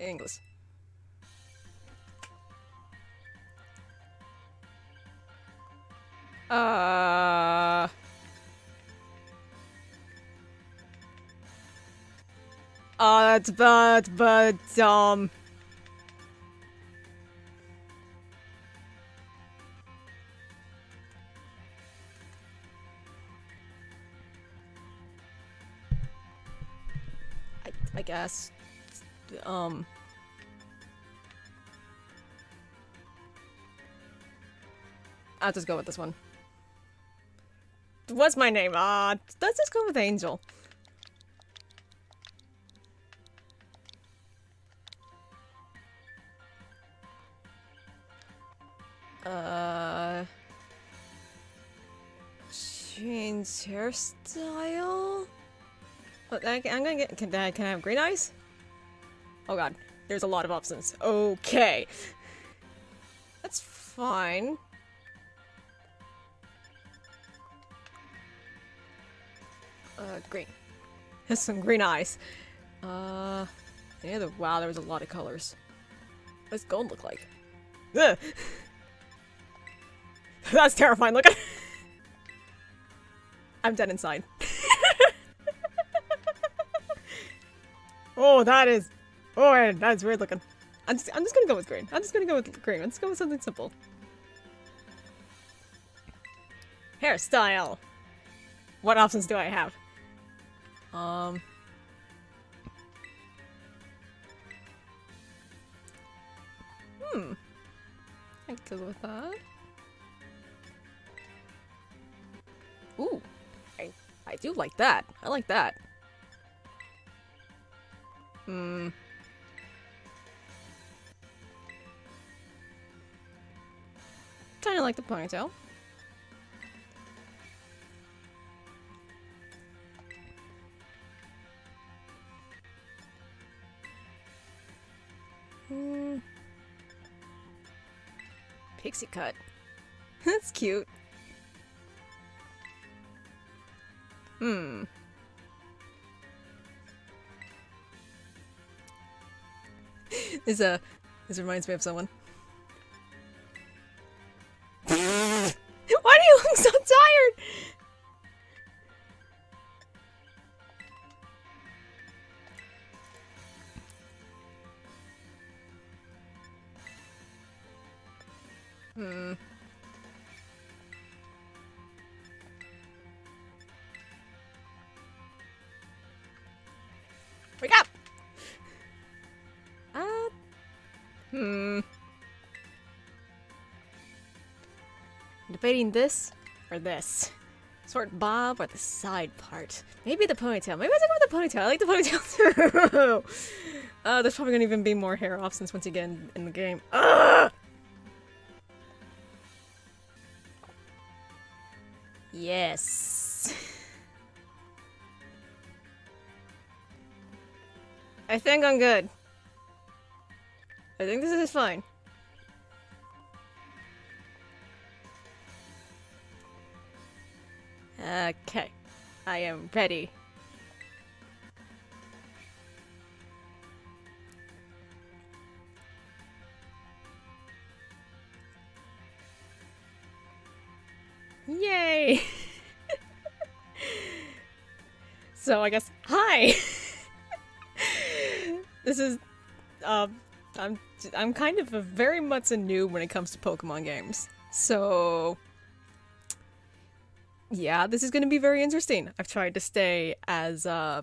English. Uh. That's bad, but um. I, I guess. Um. I'll just go with this one. What's my name? Uh, let's just go with Angel. Uh, change hairstyle. I'm gonna get. Can can I have green eyes? Oh god, there's a lot of options. Okay, that's fine. Uh, green. Has some green eyes. Uh, yeah. The, wow, there was a lot of colors. What does gold look like? Ugh. That's terrifying looking. I'm dead inside. oh, that is. Oh, man, that's weird looking. I'm just, I'm just gonna go with green. I'm just gonna go with green. Let's go with something simple. Hairstyle. What options do I have? Um. Hmm. I go with that. Ooh, I I do like that. I like that. Hmm. Kind of like the ponytail. Hmm. Pixie cut. That's cute. Hmm. this uh this reminds me of someone. Yeah. Debating this or this. Sort bob or the side part. Maybe the ponytail. Maybe I should go with the ponytail. I like the ponytail too. uh, there's probably gonna even be more hair options once again in, the game. Yes. I think I'm good. I think this is fine. Okay. I am ready. Yay! so I guess hi. this is um I'm I'm kind of a very much a noob when it comes to Pokemon games. So yeah, this is going to be very interesting. I've tried to stay as uh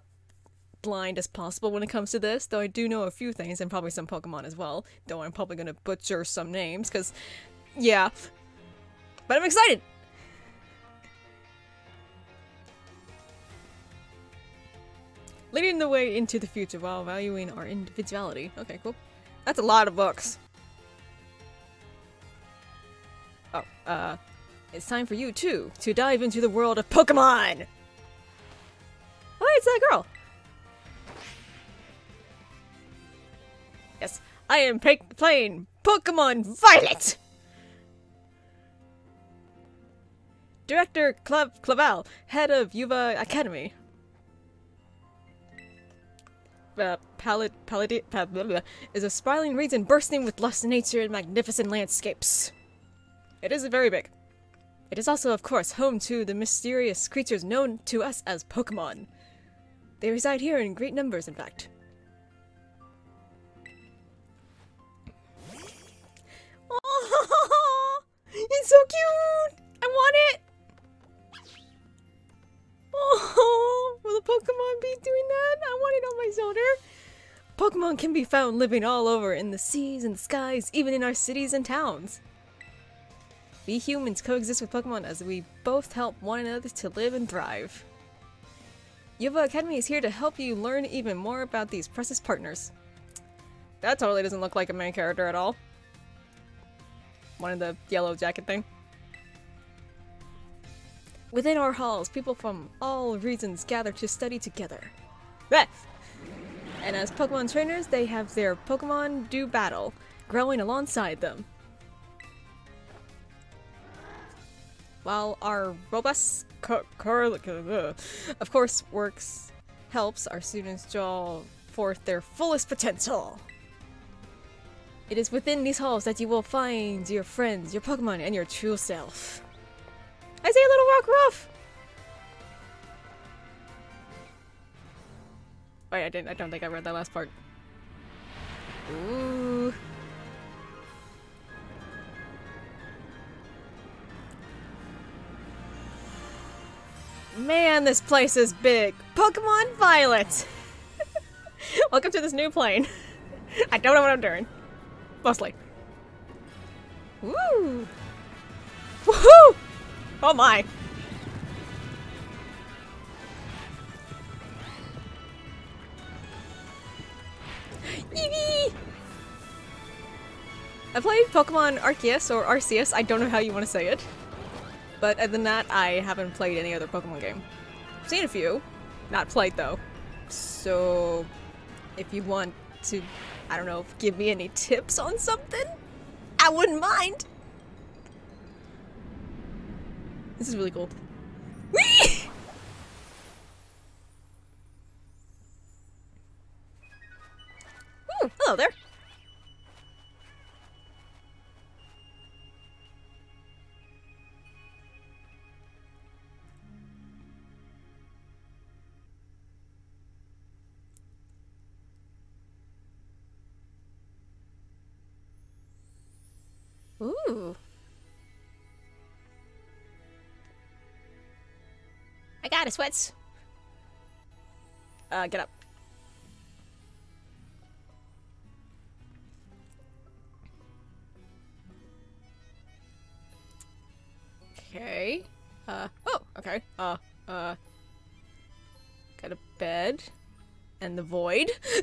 blind as possible when it comes to this, though I do know a few things and probably some Pokemon as well. Though I'm probably going to butcher some names cuz yeah. But I'm excited. Leading the way into the future while valuing our individuality. Okay, cool. That's a lot of books. Oh, uh, it's time for you too to dive into the world of Pokemon. Oh, it's that girl. Yes, I am playing Pokemon Violet. Director Clav Clavell, head of Yuva Academy. uh, Palad Paladi pal blah, blah, is a sprawling region bursting with lush nature and magnificent landscapes. It is very big. It is also, of course, home to the mysterious creatures known to us as Pokemon. They reside here in great numbers, in fact. Oh, it's so cute! I want it! Oh, will the Pokemon be doing that? I want it on my shoulder. Pokemon can be found living all over in the seas and the skies, even in our cities and towns. We humans coexist with Pokemon as we both help one another to live and thrive. Yuva Academy is here to help you learn even more about these precious partners. That totally doesn't look like a main character at all. One of the yellow jacket thing. Within our halls, people from all regions gather to study together. And as Pokemon trainers, they have their Pokemon do battle, growing alongside them. While our robust co- of course works helps our students draw forth their fullest potential. It is within these halls that you will find your friends, your Pokemon, and your true self. I say a little Rockruff! Wait, I didn't I don't think I read that last part. Ooh. Man, this place is big. Pokemon Violet! Welcome to this new plane. I don't know what I'm doing. Mostly. Woo! Woohoo! Oh my! Eevee! I played Pokemon Arceus or Arceus, I don't know how you want to say it. But other than that, I haven't played any other Pokemon game. I've seen a few, not played though. So, if you want to, I don't know, give me any tips on something, I wouldn't mind. This is really cool. Whee! Ooh, hello there. Got it, sweats. Uh, get up. Okay. Uh, oh, okay. Uh, uh, got a bed. And the void.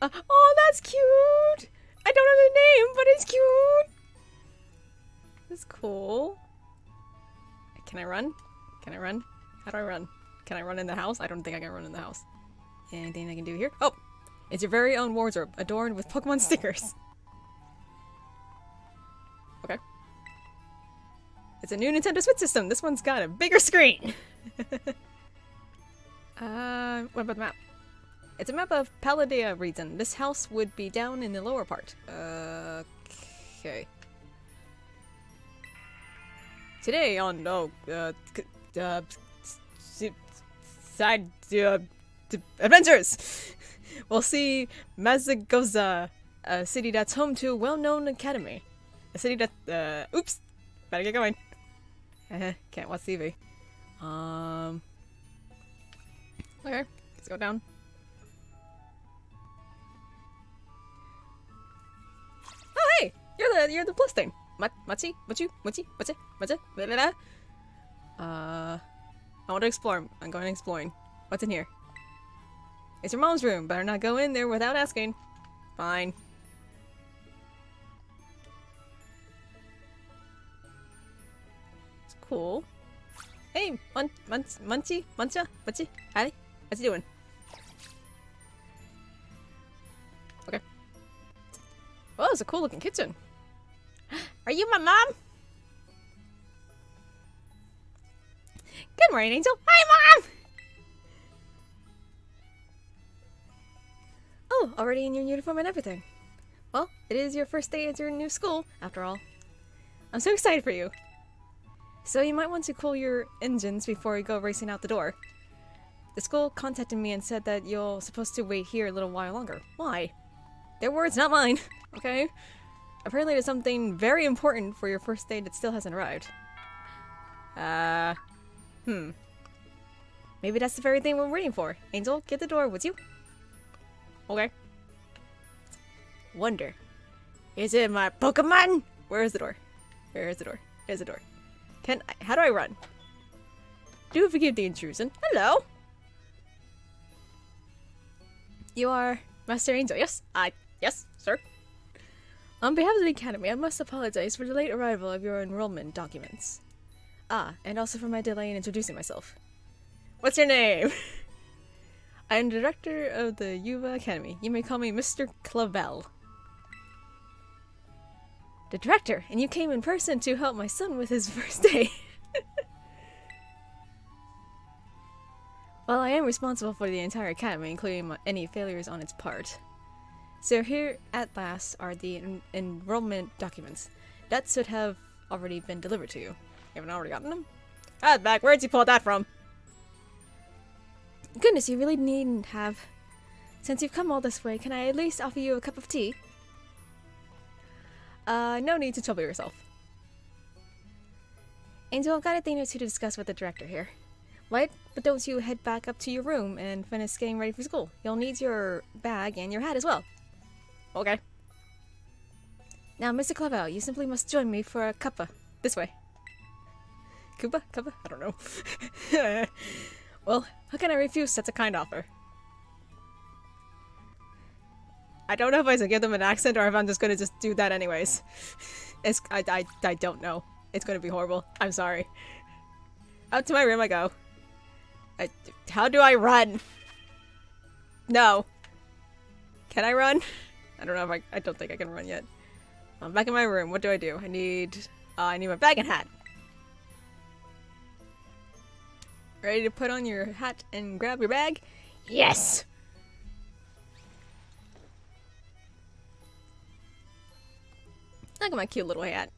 uh, oh, that's cute! I don't know the name, but it's cute! It's cool. Can I run? Can I run? How do I run? Can I run in the house? I don't think I can run in the house. Anything I can do here? Oh! It's your very own wardrobe, adorned with Pokemon stickers. Okay. It's a new Nintendo Switch system. This one's got a bigger screen. uh, what about the map? It's a map of Paldea region. This house would be down in the lower part. Uh, okay. Today on oh, uh, uh, side uh, adventures, we'll see Mesagoza, a city that's home to a well-known academy. A city that, uh, oops, better get going. Can't watch TV. Um, okay, let's go down. Oh hey, you're the you're the plus thing. Ma Machi, Machi, Machi, Machi, blah, blah. Uh, I want to explore. I'm going exploring. What's in here? It's your mom's room. Better not go in there without asking. Fine. It's cool. Hey, Mun Mun Munchie, Muncha, Munchie, hi. How's you doing? Okay. Oh, it's a cool looking kitchen. Are you my mom? Good morning, Angel. Hi, Mom! Oh, already in your uniform and everything. Well, it is your first day at your new school, after all. I'm so excited for you. So you might want to cool your engines before you go racing out the door. The school contacted me and said that you're supposed to wait here a little while longer. Why? Their words, not mine. Okay? Apparently there's something very important for your first day that still hasn't arrived. Uh... Hmm. Maybe that's the very thing we're waiting for. Angel, get the door, would you? Okay. Wonder. Is it my Pokemon? Where is the door? Where is the door? Here's the door. Can I, how do I run? Do forgive the intrusion. Hello. You are Master Angel. Yes, I. Yes, sir. On behalf of the Academy, I must apologize for the late arrival of your enrollment documents. Ah, and also for my delay in introducing myself. What's your name? I am director of the Yuva Academy. You may call me Mr. Clavell. The director, and you came in person to help my son with his first day. well, I am responsible for the entire academy, including my, any failures on its part. So here at last are the en enrollment documents. That should have already been delivered to you. Haven't already gotten them? Ah, back. Where'd you pull that from? Goodness, you really needn't have. Since you've come all this way, can I at least offer you a cup of tea? Uh, no need to trouble yourself. Angel, I've got a thing or two to discuss with the director here. What? But don't you head back up to your room and finish getting ready for school. You'll need your bag and your hat as well. Okay. Now, Mr. Clavell, you simply must join me for a cuppa. This way. Cuba? Kuba? I don't know. well, how can I refuse such a kind offer? I don't know if I should give them an accent or if I'm just gonna just do that anyways. It's- I, I, I don't know. It's gonna be horrible. I'm sorry. Up to my room I go. I, how do I run? No. Can I run? I don't know if I- I don't think I can run yet. I'm back in my room. What do I do? I need- uh, I need my bag and hat. Ready to put on your hat and grab your bag? Yes! Look at my cute little hat.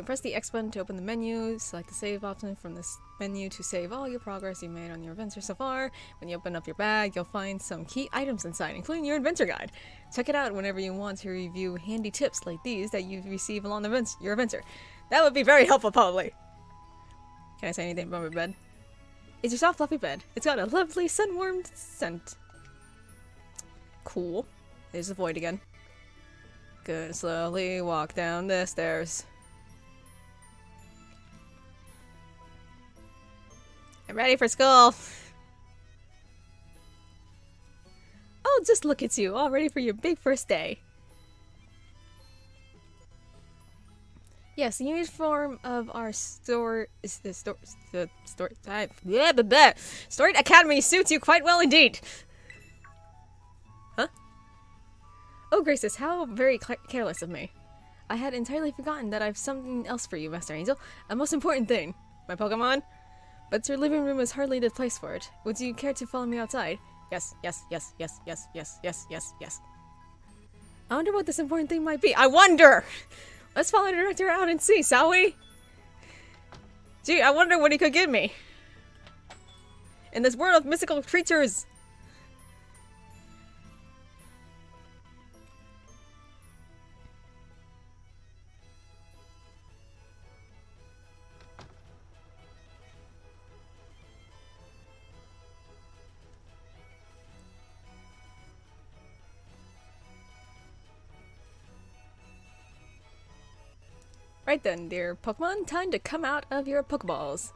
Can press the X button to open the menu, select the save option from this menu to save all your progress you made on your adventure so far. When you open up your bag, you'll find some key items inside, including your adventure guide. Check it out whenever you want to review handy tips like these that you receive along the your adventure. That would be very helpful, probably. Can I say anything about my bed? It's your soft, fluffy bed. It's got a lovely, sun-warmed scent. Cool. There's the void again. Good. Slowly walk down the stairs. I'm ready for school. Oh, just look at you, all ready for your big first day. Yes, the uniform of our store is the store the store I, blah, blah, blah. Story Academy suits you quite well indeed. Huh? Oh, Graces, how very careless of me. I had entirely forgotten that I've something else for you, Master Angel. A most important thing. My Pokemon? But your living room is hardly the place for it. Would you care to follow me outside? Yes, yes, yes, yes, yes, yes, yes, yes, yes. I wonder what this important thing might be. I wonder! Let's follow the director out and see, shall we? Gee, I wonder what he could give me. In this world of mystical creatures. Right then, dear Pokemon, time to come out of your Pokeballs.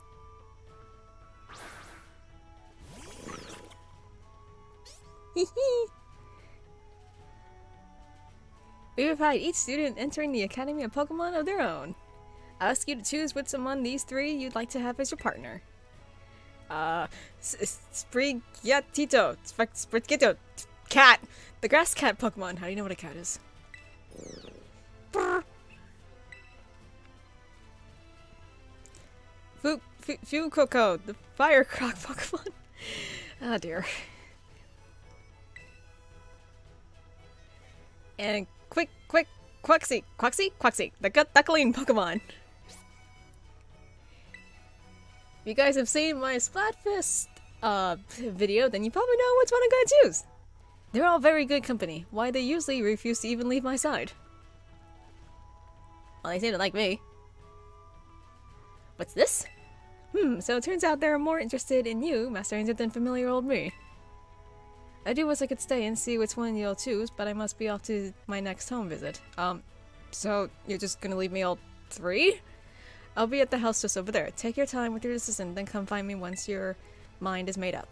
we provide each student entering the Academy of Pokemon of their own. I ask you to choose which among these three you'd like to have as your partner. Uh, Sprigatito, Sprigatito, cat, the grass cat Pokemon. How do you know what a cat is? Fu Fu Fuecoco, the fire croc Pokemon. oh dear. And quick, quick, Quaxly, Quaxly, Quaxly, the gut duckling Pokemon. If you guys have seen my Splatfest uh, video, then you probably know which one I'm gonna choose. They're all very good company. Why they usually refuse to even leave my side. Well, they seem to like me. What's this? Hmm, so it turns out they're more interested in you, Master Ranger, than familiar old me. I do wish I could stay and see which one you'll choose, but I must be off to my next home visit. Um, so you're just gonna leave me all three? I'll be at the house just over there. Take your time with your decision, then come find me once your mind is made up.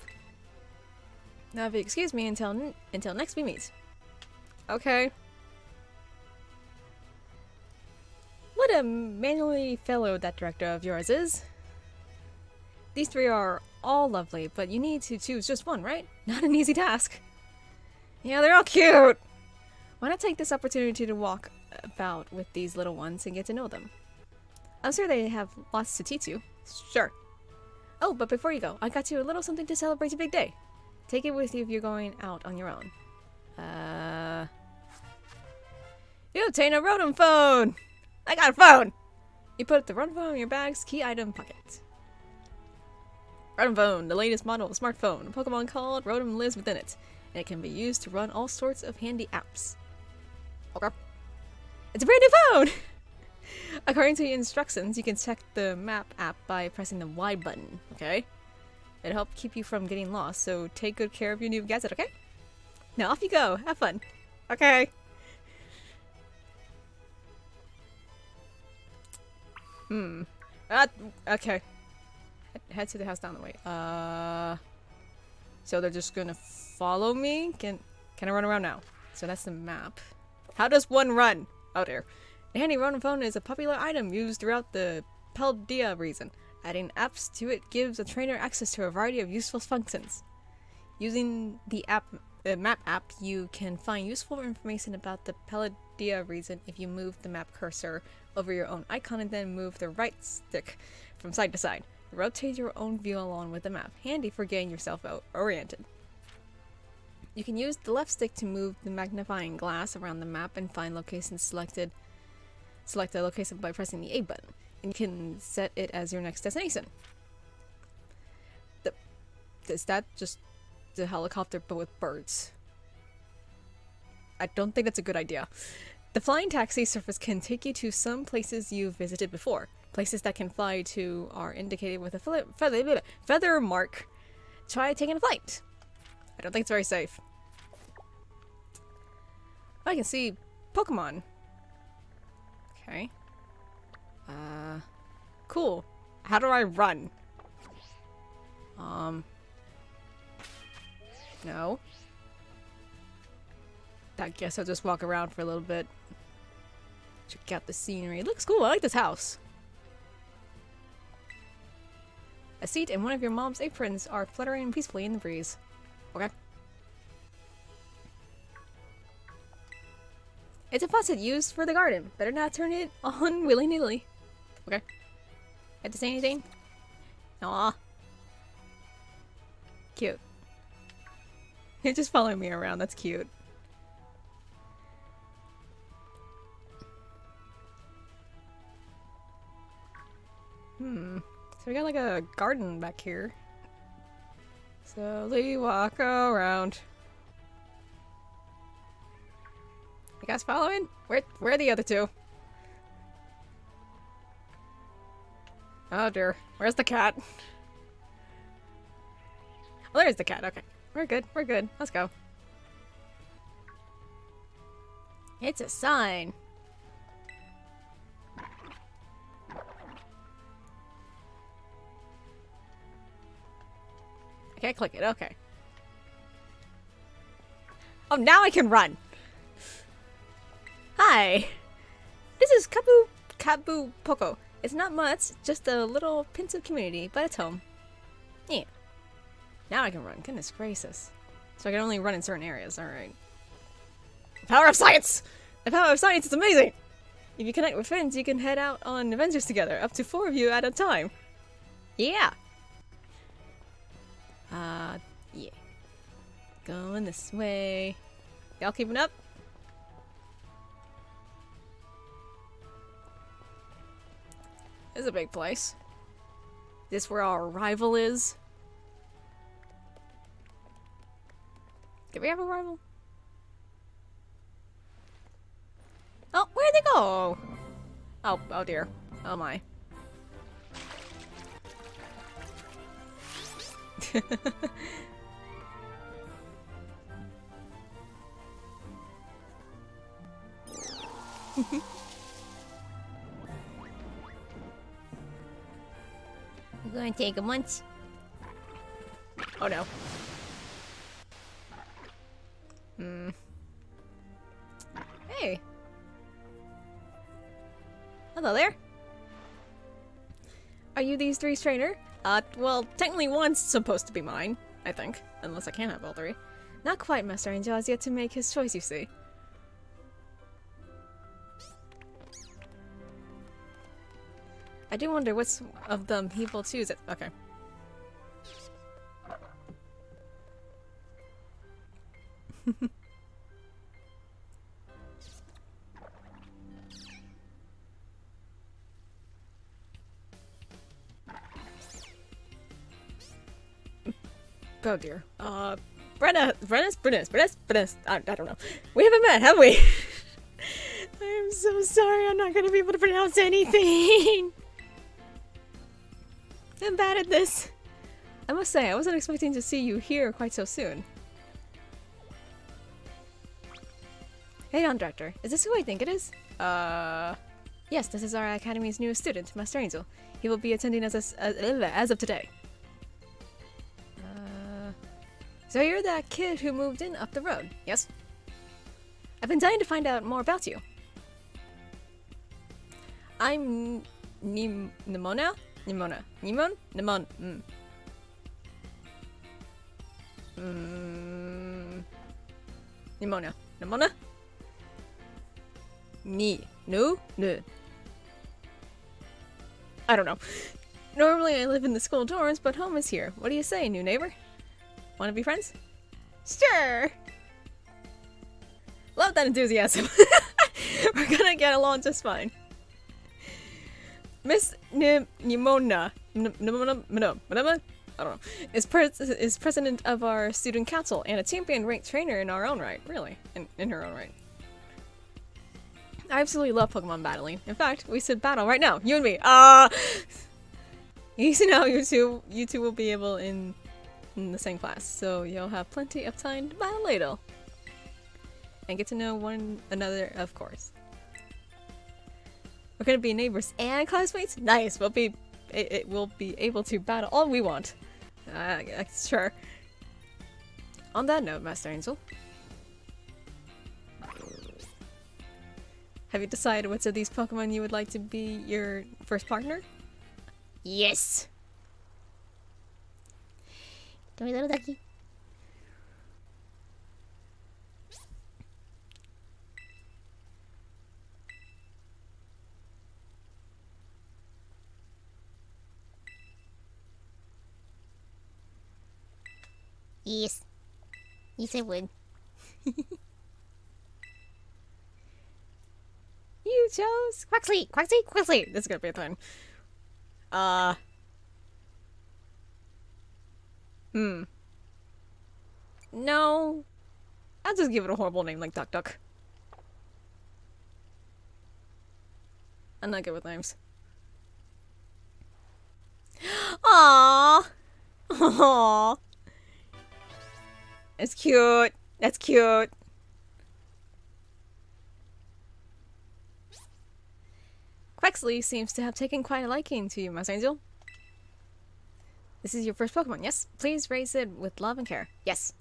Now if you excuse me until until next we meet. Okay. What a manly fellow that director of yours is. These three are all lovely, but you need to choose just one, right? Not an easy task. Yeah, they're all cute! Why not take this opportunity to walk about with these little ones and get to know them? I'm sure they have lots to teach you. Sure. Oh, but before you go, I got you a little something to celebrate your big day. Take it with you if you're going out on your own. Uh... You obtain a Rotom phone! I got a phone! You put the Rotom phone in your bag's key item pocket. Rotom the latest model of smartphone. A Pokemon called Rotom lives within it, and it can be used to run all sorts of handy apps. Okay. It's a brand new phone! According to the instructions, you can check the map app by pressing the Y button, okay? It'll help keep you from getting lost, so take good care of your new gadget, okay? Now off you go. Have fun. Okay. Hmm. Uh, okay. Head to the house down the way. Uh. So they're just gonna follow me? Can can I run around now? So that's the map. How does one run? Out dear. The handy Rotom phone is a popular item used throughout the Paldea region. Adding apps to it gives a trainer access to a variety of useful functions. Using the app, the map app, you can find useful information about the Paldea region if you move the map cursor over your own icon and then move the right stick from side to side. Rotate your own view along with the map, handy for getting yourself oriented. You can use the left stick to move the magnifying glass around the map and find locations selected Select a location by pressing the A button, and you can set it as your next destination. The, is that just the helicopter but with birds? I don't think that's a good idea. The flying taxi service can take you to some places you've visited before. Places that can fly to are indicated with a feather, feather mark. Try taking a flight. I don't think it's very safe. I can see Pokemon Okay. Uh, cool. How do I run? Um. No. I guess I'll just walk around for a little bit. Check out the scenery. It looks cool. I like this house. A seat and one of your mom's aprons are fluttering peacefully in the breeze. Okay. It's a faucet used for the garden. Better not turn it on willy-nilly. Okay. Had to say anything? Aw. Cute. You're just following me around. That's cute. Hmm. So we got like a garden back here. Slowly walk around. You guys following? Where where are the other two? Oh dear. Where's the cat? Oh, there's the cat. Okay. We're good. We're good. Let's go. It's a sign. Can't click it. Okay. Oh, now I can run. Hi! This is Cabo Cabo Poco. It's not much, just a little pensive community, but it's home. Yeah. Now I can run. Goodness gracious. So I can only run in certain areas. Alright. Power of science! The power of science is amazing! If you connect with friends, you can head out on adventures together, up to four of you at a time. Yeah. Uh, yeah. Going this way. Y'all keeping up? This is a big place. This where our rival is? Did we have a rival? Oh, where'd they go? Oh, oh dear. Oh my. We're gonna take a munch. Oh no. Hmm. Hey. Hello there. Are you these three's trainer? Uh, well, technically one's supposed to be mine, I think. Unless I can have all three. Not quite, Master Angel has yet to make his choice, you see. I do wonder which of them he will choose it. Okay. oh dear. Uh, Brenna, Brenna's, Brenna's, Brenna's, Brenna's. I, I don't know. We haven't met, have we? I am so sorry. I'm not going to be able to pronounce anything. I'm bad at this. I must say, I wasn't expecting to see you here quite so soon. Hey on director, is this who I think it is? Uh, yes, this is our academy's newest student, Master Angel. He will be attending as, a, as, as of today. So you're that kid who moved in up the road, yes? I've been dying to find out more about you. I'm Nim Nimona? Nimona. Nimon? Nimon. Mm. Mm. Nimona. Nimona? Ni. No? No. I don't know. Normally I live in the school dorms, but home is here. What do you say, new neighbor? Wanna be friends? Sure! Love that enthusiasm. We're gonna get along just fine. Miss Nim Nimona, Nimona, Nimona, I don't know, is, pres is president of our student council and a champion ranked trainer in our own right. Really, in, in her own right. I absolutely love Pokemon battling. In fact, we should battle right now, you and me. Ah, uh, easy now. You two, you two will be able in in the same class, so you'll have plenty of time to battle and get to know one another, of course. We're gonna be neighbors and classmates. Nice. We'll be it, it will be able to battle all we want. Uh, sure. On that note, Master Angel, have you decided which of these Pokemon you would like to be your first partner? Yes. Little ducky. Yes. Yes, I would. you chose Quaxly, Quaxly, Quaxly. This is gonna be a thing. Uh. Hmm. No. I'll just give it a horrible name like Duck Duck. I'm not good with names. Aww. Aww. That's cute. That's cute. Quexley seems to have taken quite a liking to you, Master Angel. This is your first Pokemon, yes? Please raise it with love and care. Yes.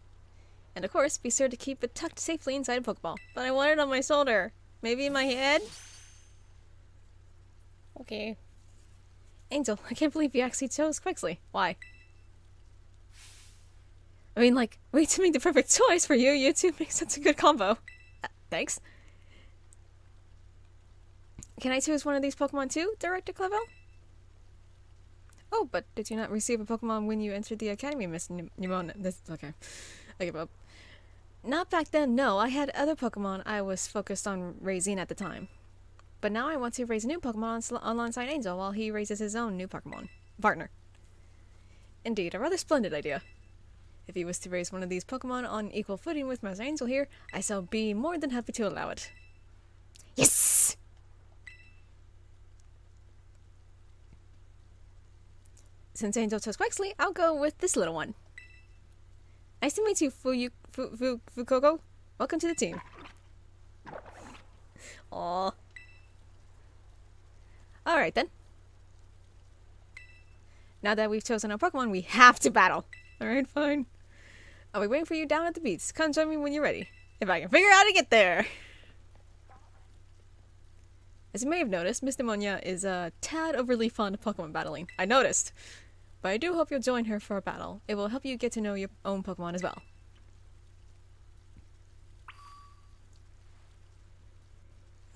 And of course, be sure to keep it tucked safely inside a Pokeball. But I want it on my shoulder. Maybe in my head? Okay. Angel, I can't believe you actually chose Quexley. Why? I mean, like, way to make the perfect choice for you. You two make such a good combo. Uh, thanks. Can I choose one of these Pokemon too, Director Clevo? Oh, but did you not receive a Pokemon when you entered the academy, Miss Nimona? This okay. I give up. Not back then, no. I had other Pokemon I was focused on raising at the time. But now I want to raise a new Pokemon on, alongside Angel while he raises his own new Pokemon partner. Indeed, a rather splendid idea. If he was to raise one of these Pokemon on equal footing with Master Angel here, I shall be more than happy to allow it. Yes! Since Angel chose Quexley, I'll go with this little one. Nice to meet you, Fuyu, Fu, Fu, Fukogo. Welcome to the team. Aww. Alright then. Now that we've chosen our Pokemon, we have to battle. Alright, fine. I'll be waiting for you down at the beach. Come join me when you're ready. If I can figure out how to get there. As you may have noticed, Miss Demonia is a tad overly fond of Pokemon battling. I noticed. But I do hope you'll join her for a battle. It will help you get to know your own Pokemon as well.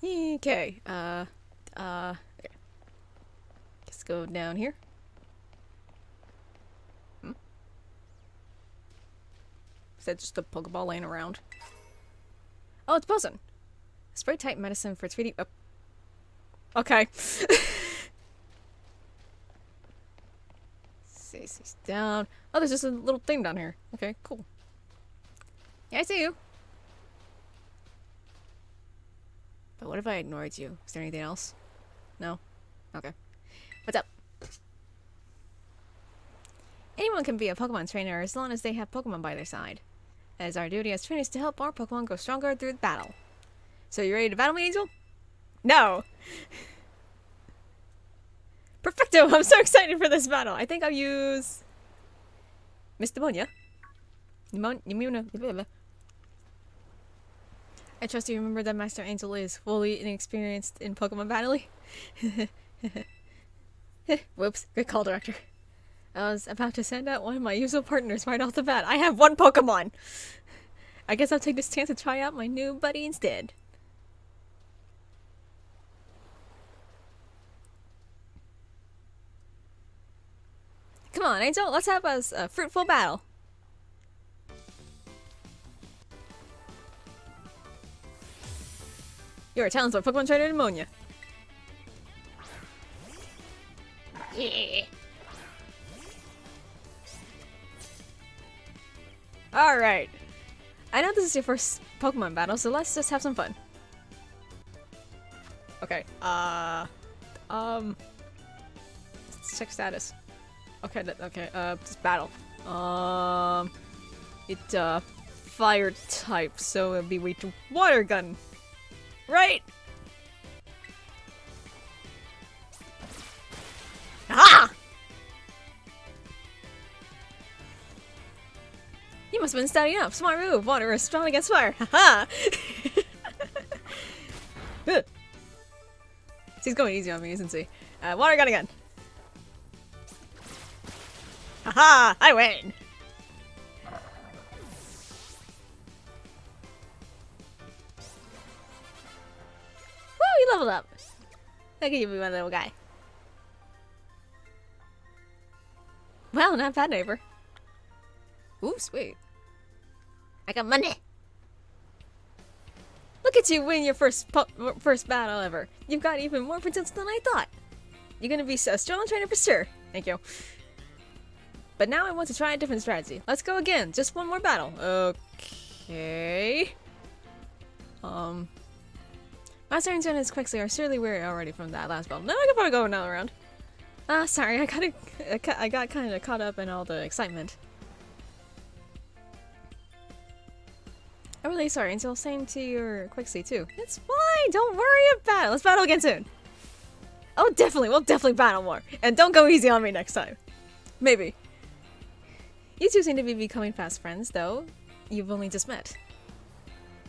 Okay, uh, uh, okay. Let's go down here. Hmm? Is that just a Pokeball laying around? Oh, it's buzzing. Spray type medicine for 3D. Oh. Okay. Stacy's down. Oh, there's just a little thing down here. Okay, cool. Yeah, I see you. But what if I ignored you? Is there anything else? No? Okay. What's up? Anyone can be a Pokemon trainer as long as they have Pokemon by their side. It is our duty as trainers to help our Pokemon grow stronger through the battle. So you ready to battle me, Angel? No! Perfecto! I'm so excited for this battle. I think I'll use... Miss Demonia. I trust you remember that Master Angel is fully inexperienced in Pokemon battling. Whoops, good call, Director. I was about to send out one of my usual partners right off the bat. I have one Pokemon! I guess I'll take this chance to try out my new buddy instead. Come on, Angel, let's have a fruitful battle. You're a talented Pokemon trainer Pneumonia. Yeah. Alright. I know this is your first Pokemon battle, so let's just have some fun. Okay, uh... Um... Check status. Okay, okay, uh, just battle. Um... It, uh... Fire type, so it'd be weak to water gun. Right? Ah! You must have been studying up. Smart move. Water is strong against fire. Haha! She's going easy on me, isn't she? Uh, water gun again. Haha! I win! Woo! You leveled up. Look at you, my little guy. Well, not bad, neighbor. Ooh, sweet. I got money. Look at you win your first first battle ever. You've got even more potential than I thought. You're gonna be a strong trainer for sure. Thank you. But now I want to try a different strategy. Let's go again. Just one more battle. Okay. Um. Master and Jen is Quexley are surely weary already from that last battle. No, I could probably go another round. Ah, uh, sorry, I got I got kind of caught up in all the excitement. I'm really sorry, Angel. Same to your Quixie too. It's fine. Don't worry about it. Let's battle again soon. Oh, definitely. We'll definitely battle more. And don't go easy on me next time. Maybe. You two seem to be becoming fast friends, though. You've only just met.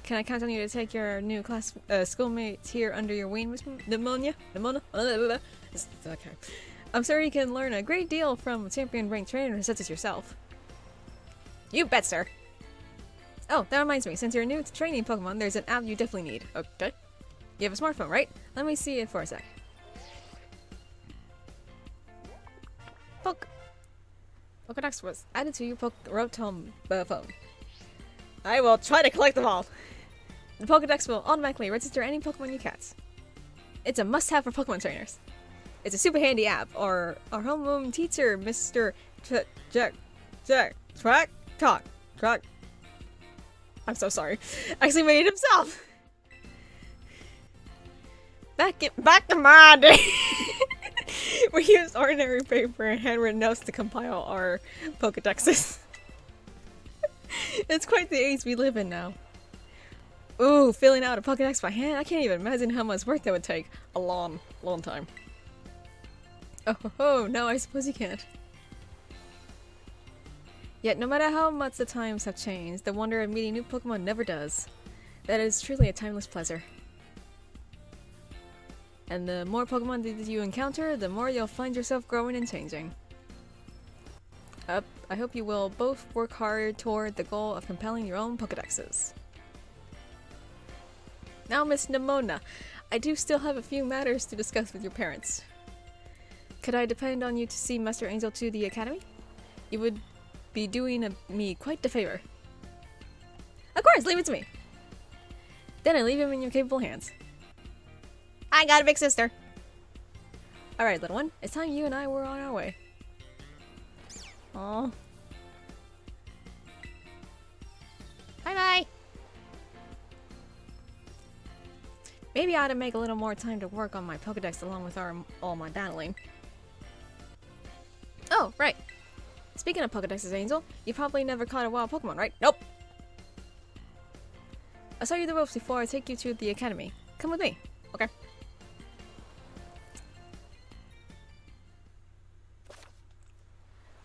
Can I count on you to take your new class uh, schoolmates here under your wing, Miss Pneumonia? Pneumonia? Okay. I'm sure you can learn a great deal from champion ranked trainers such as yourself. You bet, sir. Oh, that reminds me. Since you're new to training Pokemon, there's an app you definitely need. Okay. You have a smartphone, right? Let me see it for a sec. Poke Pokedex was added to your Rotom uh, phone. I will try to collect them all. The Pokedex will automatically register any Pokemon you catch. It's a must-have for Pokemon trainers. It's a super handy app. Our our homeroom teacher, Mr. Ch- Jack Jack Track Talk Track. I'm so sorry. Actually made it himself. Back in back in my day, we used ordinary paper and handwritten notes to compile our Pokedexes. it's quite the age we live in now. Ooh, filling out a Pokedex by hand? I can't even imagine how much work that would take. A long, long time. Oh, ho, ho, no, I suppose you can't. Yet, no matter how much the times have changed, the wonder of meeting new Pokemon never does. That is truly a timeless pleasure. And the more Pokemon that you encounter, the more you'll find yourself growing and changing. Up, I hope you will both work hard toward the goal of compelling your own Pokedexes. Now, Miss Nemona, I do still have a few matters to discuss with your parents. Could I depend on you to see Master Angel to the academy? You would be doing a, me quite the favor. Of course, leave it to me. Then I leave him in your capable hands. I got a big sister. Alright, little one, it's time you and I were on our way. Aw. Bye bye. Maybe I ought to make a little more time to work on my Pokedex along with our, all my battling. Oh, right. Speaking of Pokedexes, Angel, you probably never caught a wild Pokemon, right? Nope. I saw you the ropes before I take you to the academy. Come with me. Okay.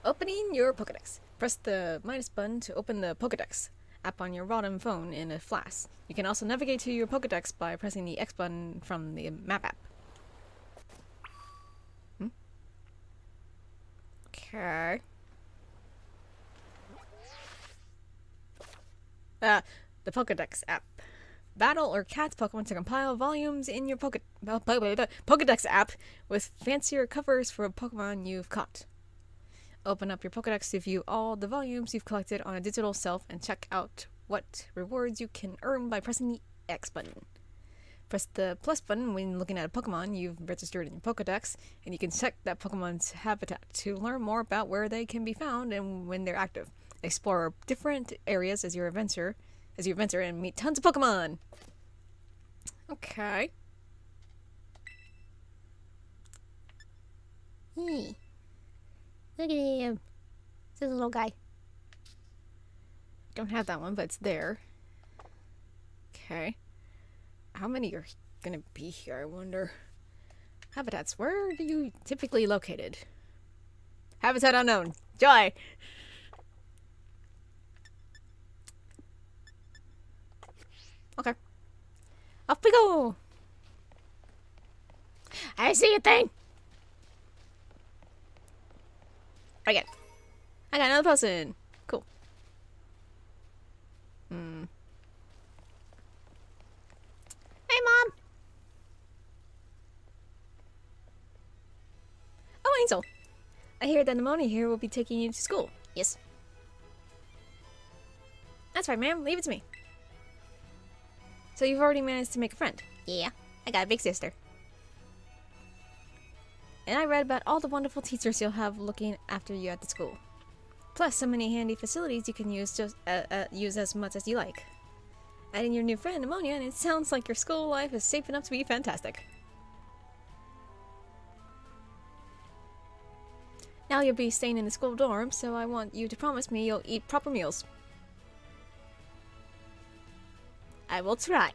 Opening your Pokedex. Press the minus button to open the Pokedex app on your Rotom phone in a flash. You can also navigate to your Pokedex by pressing the X button from the map app. Hmm? Okay. Uh, the Pokedex app. Battle or catch Pokemon to compile volumes in your Poke Po- Po- Po- Pokedex app with fancier covers for a Pokemon you've caught. Open up your Pokedex to view all the volumes you've collected on a digital shelf and check out what rewards you can earn by pressing the X button. Press the plus button when looking at a Pokemon you've registered in your Pokedex, and you can check that Pokemon's habitat to learn more about where they can be found and when they're active. Explore different areas as your adventure, as you adventure, and meet tons of Pokemon. Okay. Hey. Look at him. This little guy. Don't have that one, but it's there. Okay. How many are gonna be here, I wonder? Habitats, where are you typically located? Habitat unknown. Joy! Okay. Off we go! I see a thing. I get. I got another person. Cool. Hmm. Hey, mom. Oh, Angel. I hear that Pneumonia here will be taking you to school. Yes. That's right, ma'am. Leave it to me. So you've already managed to make a friend. Yeah. I got a big sister. And I read about all the wonderful teachers you'll have looking after you at the school. Plus, so many handy facilities you can use just uh, uh, use as much as you like. Adding your new friend Ammonia, and it sounds like your school life is shaping up to be fantastic. Now you'll be staying in the school dorm, so I want you to promise me you'll eat proper meals. I will try.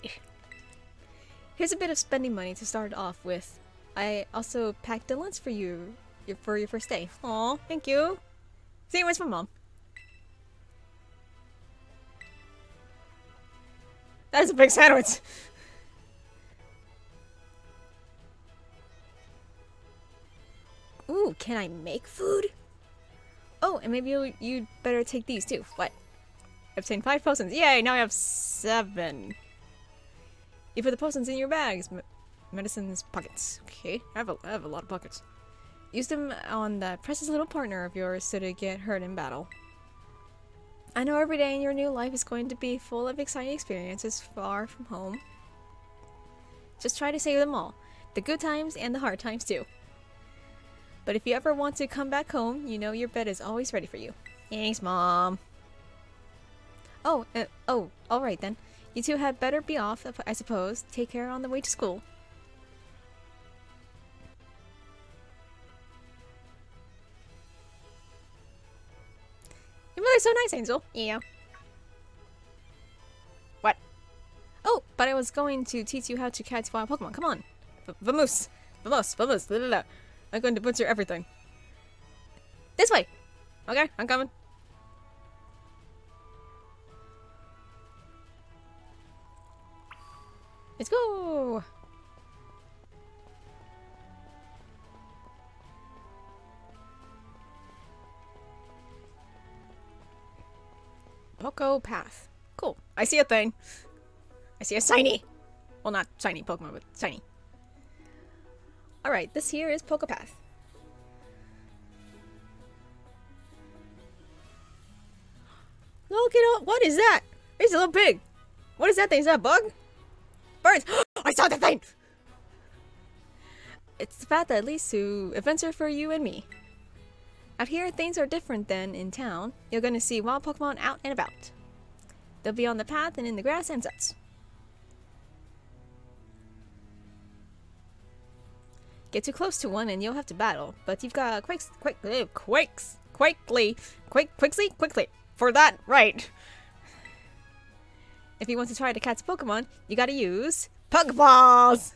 Here's a bit of spending money to start off with. I also packed a lunch for you for your first day. Aw, thank you. See, where's my mom? That is a big sandwich. Ooh, can I make food? Oh, and maybe you'll, you'd better take these too. What? I've Obtain five potions. Yay, now I have seven. You put the potions in your bags. Medicine's pockets. Okay, I have, a, I have a lot of pockets. Use them on that precious little partner of yours so to get hurt in battle. I know every day in your new life is going to be full of exciting experiences far from home. Just try to save them all. The good times and the hard times too. But if you ever want to come back home, you know your bed is always ready for you. Thanks, Mom. Oh, uh, oh, alright then. You two had better be off, I suppose. Take care on the way to school. You're really so nice, Angel. Yeah. What? Oh, but I was going to teach you how to catch wild Pokemon. Come on. V Vamoose. Vamos. Vamos. Blah, blah, blah. I'm going to butcher everything. This way. Okay, I'm coming. Let's go! Poco Path. Cool. I see a thing. I see a shiny. Well, not shiny Pokemon, but shiny. Alright, this here is Poco Path. Look it up. What is that? It's a little pig. What is that thing? Is that a bug? Birds! I saw the thing! It's the path that leads to adventure for you and me. Out here, things are different than in town. You're gonna see wild Pokemon out and about. They'll be on the path and in the grass and such. Get too close to one and you'll have to battle, but you've got quakes, quick, uh, quakes, quickly, quick, quickly, quickly. For that, right. If you want to try to catch Pokemon, you gotta use Pokeballs!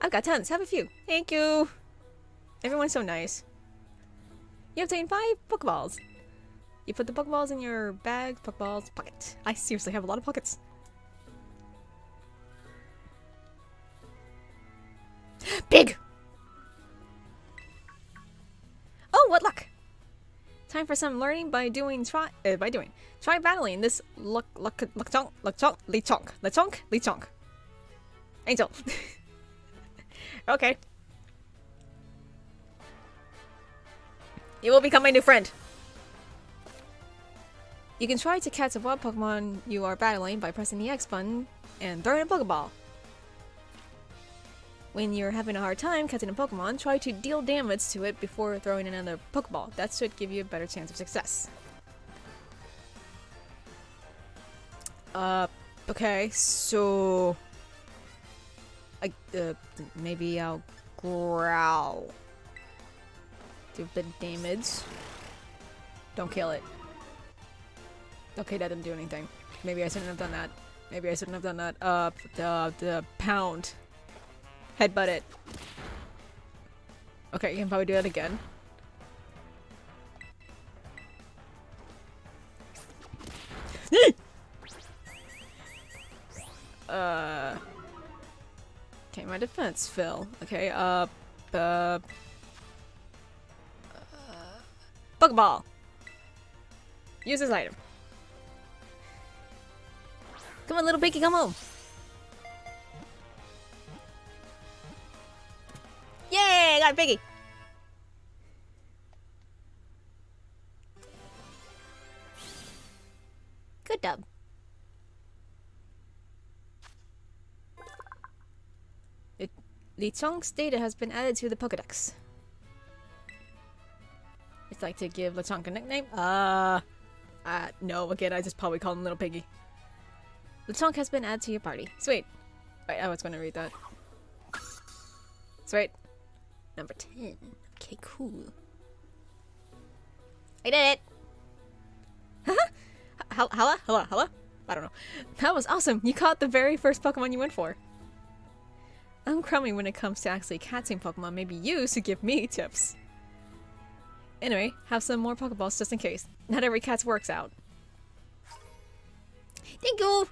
I've got tons. Have a few. Thank you. Everyone's so nice. You obtain five Pokeballs. You put the Pokeballs in your bag, Pokeballs, pocket. I seriously have a lot of pockets. Big! Oh, what luck! Time for some learning by doing try uh, by doing. Try battling this look look look chonk look chonk Lee chonk Lechonk Lechonk. Angel. okay. You will become my new friend. You can try to catch a wild Pokemon you are battling by pressing the X button and throwing a Pokeball. When you're having a hard time catching a Pokemon, try to deal damage to it before throwing another Pokeball. That should give you a better chance of success. Uh, okay, so... I, uh, maybe I'll growl. Of damage. Don't kill it. Okay, that didn't do anything. Maybe I shouldn't have done that. Maybe I shouldn't have done that. Uh, the, the pound. Headbutt it. Okay, you can probably do that again. uh. Okay, my defense fill. Okay, uh, uh, Pokeball. Use this item. Come on, little piggy, come home. Yay! I got a piggy! Good dub. It, Lechonk's data has been added to the Pokedex. It's like to give Lechonk a nickname? Uh, uh, no, again, I just probably call him Little Piggy. Lechonk has been added to your party. Sweet. Wait, I was going to read that. Sweet. Number 10. Okay, cool. I did it! Hello? Hello? Hello? I don't know. That was awesome! You caught the very first Pokemon you went for. I'm crummy when it comes to actually catching Pokemon. Maybe you should give me tips. Anyway, have some more Pokeballs just in case. Not every catch works out. Thank you!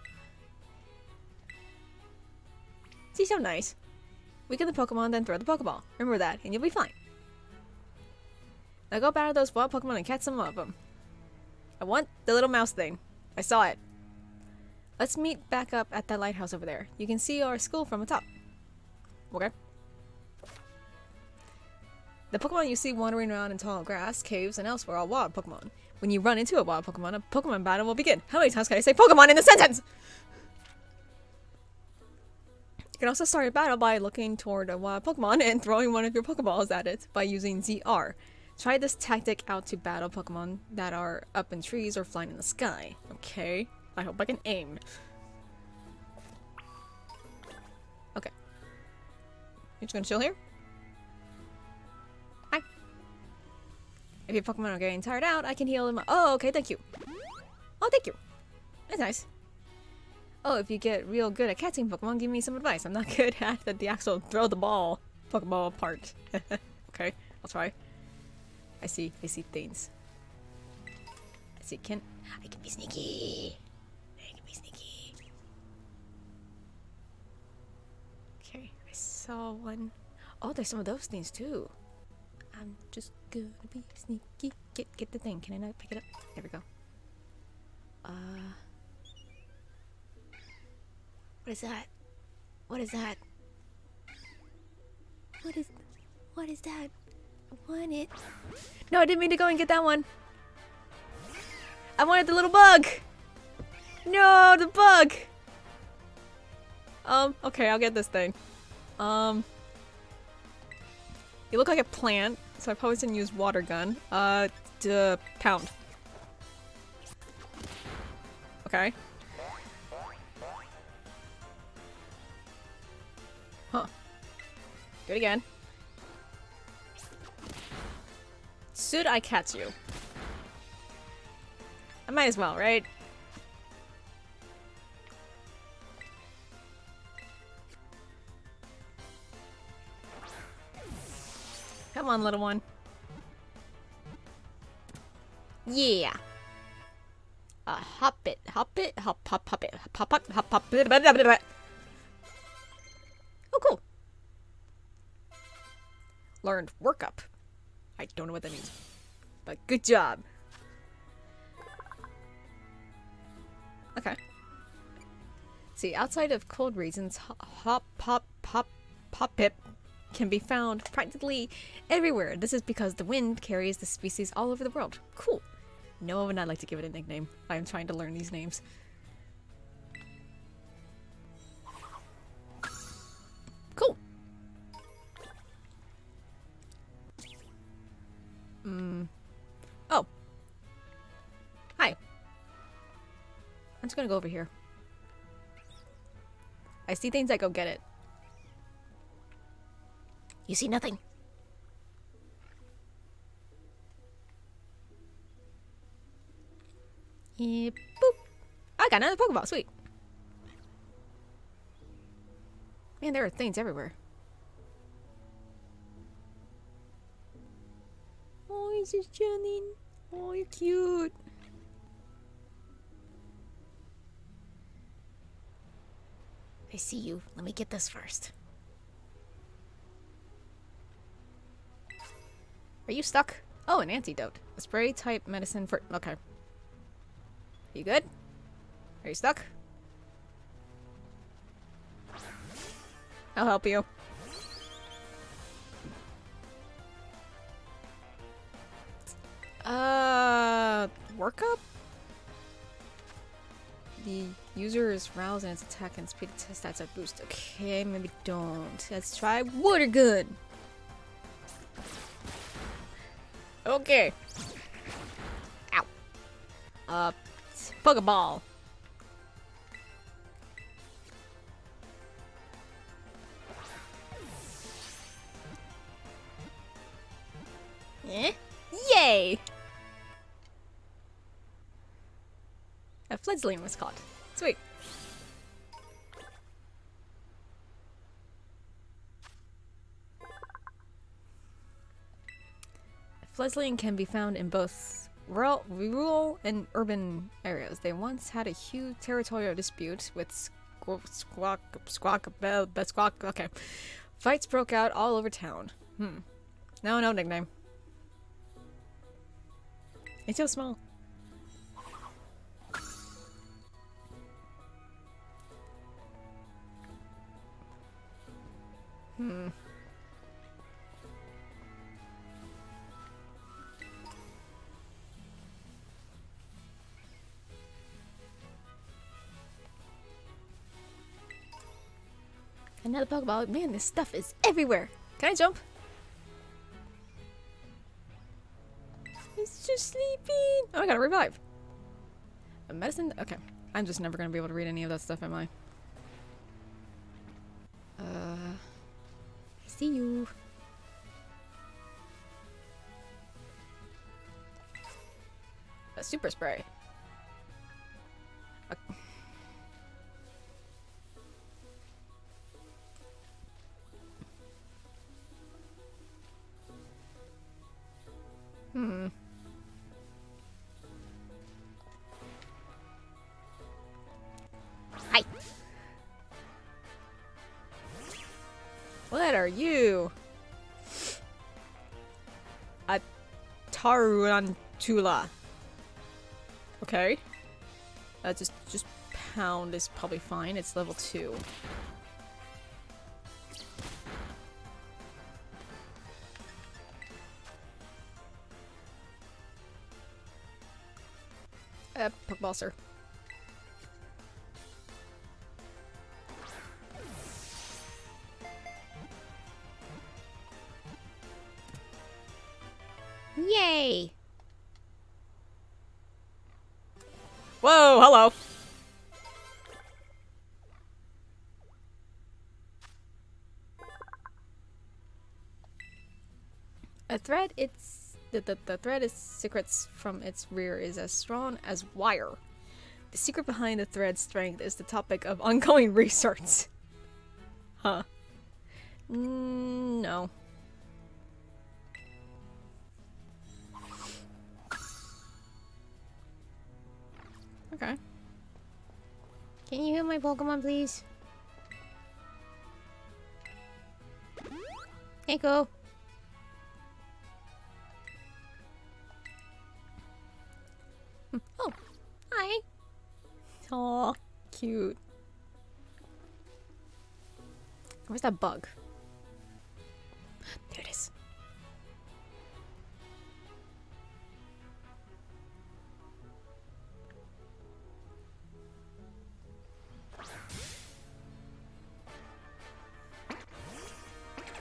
She's so nice. Weaken the Pokemon, then throw the Pokeball. Remember that, and you'll be fine. Now go battle those wild Pokemon and catch some of them. I want the little mouse thing. I saw it. Let's meet back up at that lighthouse over there. You can see our school from the top. Okay. The Pokemon you see wandering around in tall grass, caves, and elsewhere are wild Pokemon. When you run into a wild Pokemon, a Pokemon battle will begin. How many times can I say Pokemon in a sentence? You can also start a battle by looking toward a wild Pokemon and throwing one of your Pokeballs at it by using ZR. Try this tactic out to battle Pokemon that are up in trees or flying in the sky. Okay, I hope I can aim. Okay. You just gonna chill here? If your Pokemon are getting tired out, I can heal them. Oh, okay, thank you. Oh, thank you. That's nice. Oh, if you get real good at catching Pokemon, give me some advice. I'm not good at the, the actual throw the ball Pokeball part. okay, I'll try. I see, I see things. I see, can I can be sneaky. I can be sneaky. Okay, I saw one. Oh, there's some of those things too. I'm just gonna be sneaky. Get get the thing. Can I not pick it up? There we go. Uh What is that? What is that? What is what is that? I want it. No, I didn't mean to go and get that one. I wanted the little bug. No, the bug. Um, okay, I'll get this thing. Um, you look like a plant, so I probably didn't use water gun. Uh, duh, pound. Okay. Huh. Do it again. Should I catch you? I might as well, right? Come on, little one. Yeah. Uh, hop it, hop it, hop, hop, hop it, hop, hop, hop, hop. Oh, cool. Learned workup. I don't know what that means, but good job. Okay. See, outside of cold regions, ho- hop, pop, pop, pop, pip can be found practically everywhere. This is because the wind carries the species all over the world. Cool. No one would not like to give it a nickname. I'm trying to learn these names. Cool. Mm. Oh. Hi. I'm just gonna go over here. I see things, I go get it. You see nothing. Yeah, boop. I got another Pokeball. Sweet. Man, there are things everywhere. Oh, he's just chilling. Oh, you're cute. I see you. Let me get this first. Are you stuck? Oh, an antidote. A spray type medicine for. Okay. You good? Are you stuck? I'll help you. Uh, workup? The user is roused and its attack and speed stats are boost. Okay, maybe don't. Let's try water gun. Okay. Ow. Uh, Pokeball. Eh? Yay! A Fletchling was caught. Sweet. Fletchling can be found in both rural, rural and urban areas. They once had a huge territorial dispute with Squawk, Squawk, Squawk, Bell, Squawk. Okay. Fights broke out all over town. Hmm. No, no nickname. It's so small. Hmm. Another Pokeball. Man, this stuff is everywhere. Can I jump? It's just sleeping. Oh, I gotta revive. A medicine? Okay. I'm just never gonna be able to read any of that stuff, am I? Uh, I see you. A super spray. A- Hmm. Hi. What are you? A tarantula. Okay. Uh, just just pound is probably fine. It's level two. Sir. Yay! Whoa, hello. A thread its the, the, the thread is secrets from its rear is as strong as wire. The secret behind the thread's strength is the topic of ongoing research. Huh. Mm, no. Okay. Can you heal my Pokemon, please? Echo. Oh, cute. Where's that bug? There it is.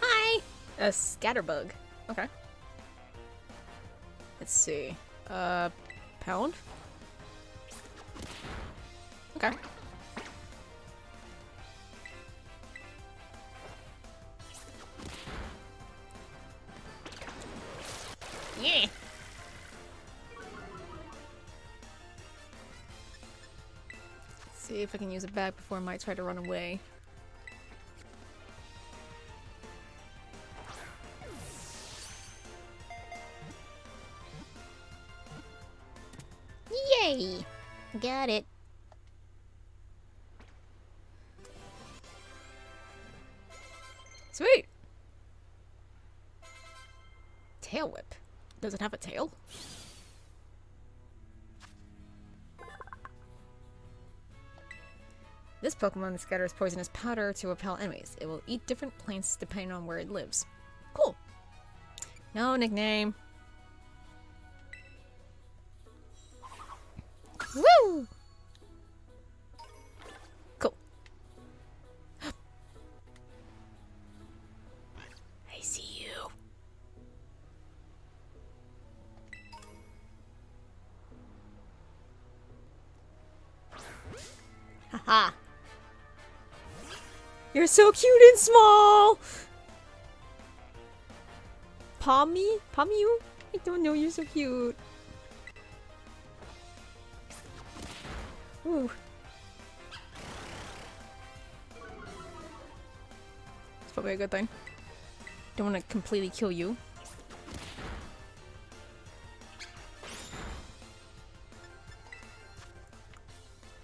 Hi. A scatterbug. Okay. Let's see. Uh, pound? If I can use it back before I might try to run away. Yay. Got it. Sweet! Tail whip. Does it have a tail? This Pokemon scatters poisonous powder to repel enemies. It will eat different plants depending on where it lives. Cool. No nickname. You're so cute and small! Palmy? Palmy you? I don't know, you're so cute. Ooh. It's probably a good thing. Don't want to completely kill you.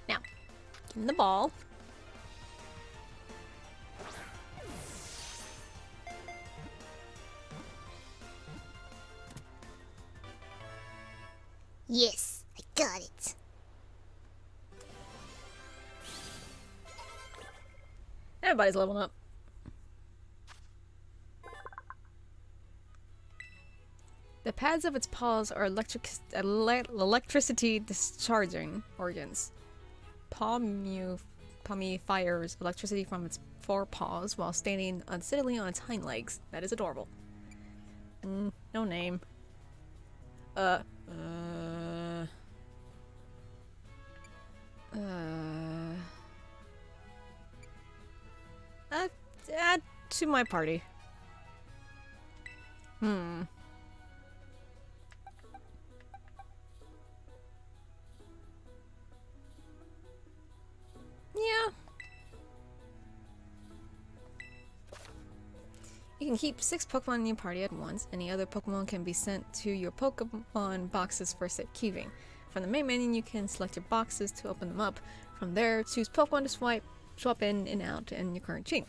Now, give him the ball. Everybody's leveling up. The pads of its paws are electric ele- electricity discharging organs. Palmu Palmy fires electricity from its four paws while standing unsteadily on its hind legs. That is adorable. Mm, no name. Uh. To my party. Hmm. Yeah. You can keep six Pokemon in your party at once. Any other Pokemon can be sent to your Pokemon boxes for safekeeping. From the main menu, you can select your boxes to open them up. From there, choose Pokemon to swipe, swap in and out in your current team.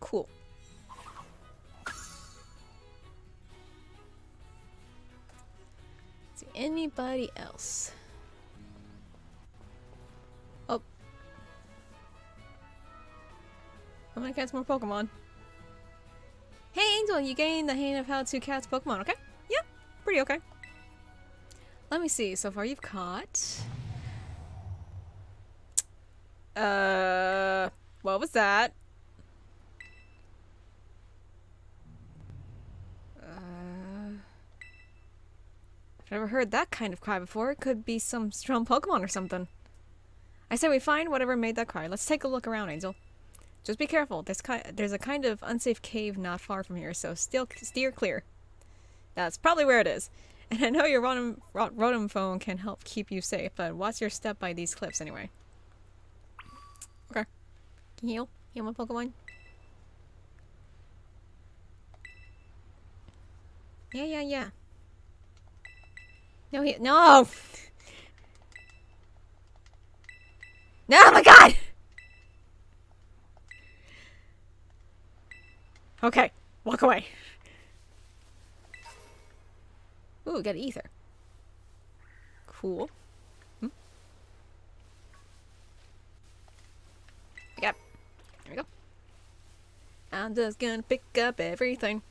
Cool. Anybody else? Oh. I'm gonna catch more Pokemon. Hey Angel, you gained the hang of how to catch Pokemon, okay? Yeah, pretty okay. Let me see, so far you've caught... Uh, what was that? Never heard that kind of cry before. It could be some strong Pokemon or something. I say we find whatever made that cry. Let's take a look around, Angel. Just be careful. There's, ki there's a kind of unsafe cave not far from here, so steer clear. That's probably where it is. And I know your Rotom, Rotom phone can help keep you safe, but watch your step by these cliffs anyway. Okay. Can you heal? Heal my Pokemon? Yeah, yeah, yeah. No, he- No! No, oh my god! Okay, walk away. Ooh, got ether. Cool. Hmm? Yep. There we go. I'm just gonna pick up everything.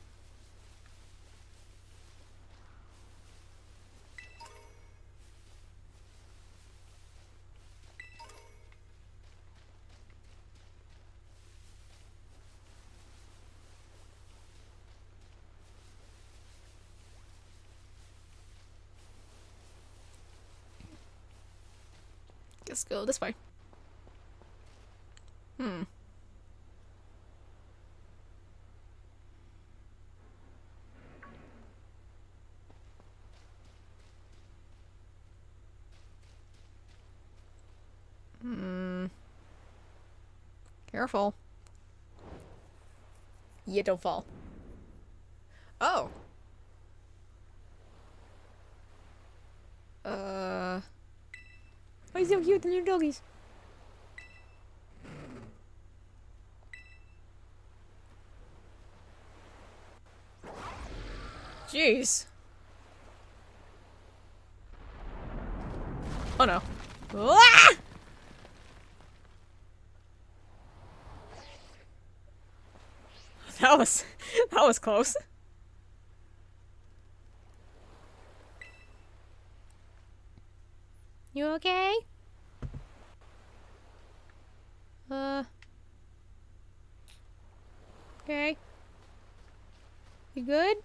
Let's go this way. Hmm. Hmm. Careful. Yeah, don't fall. Oh. Uh. He's so cute, the little doggies. Jeez. Oh no. Ah! That was that was close. You okay? Uh. Okay. You good? A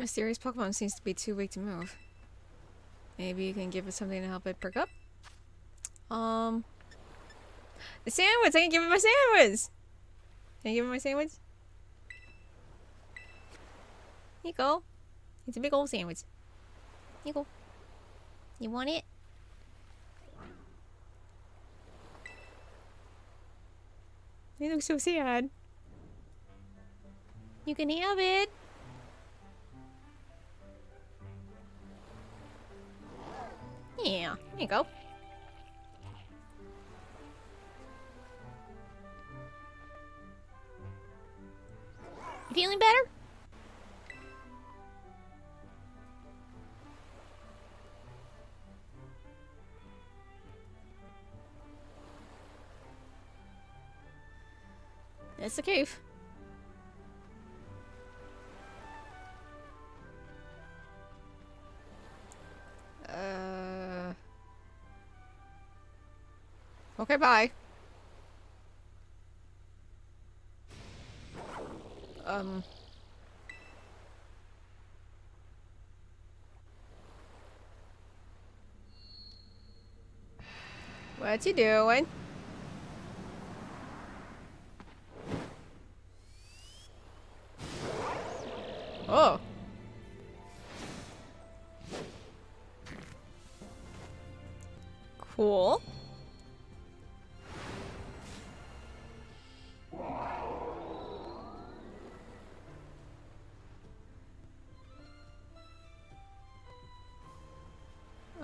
Mysterious Pokemon seems to be too weak to move. Maybe you can give it something to help it perk up? Um... The sandwich! I can give it my sandwich! Can I give it my sandwich? Here you go. It's a big old sandwich. You go. You want it? They look so sad. You can have it. Yeah, there you go. You feeling better? That's the cave. Uh. Okay, bye. Um. What you doing? Oh. Cool.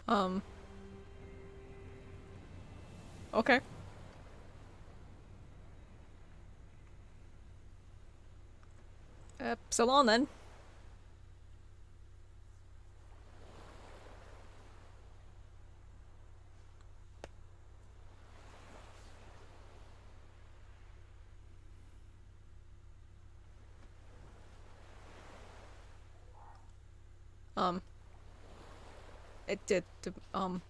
Um. Okay. So long then. Um. Did. Um.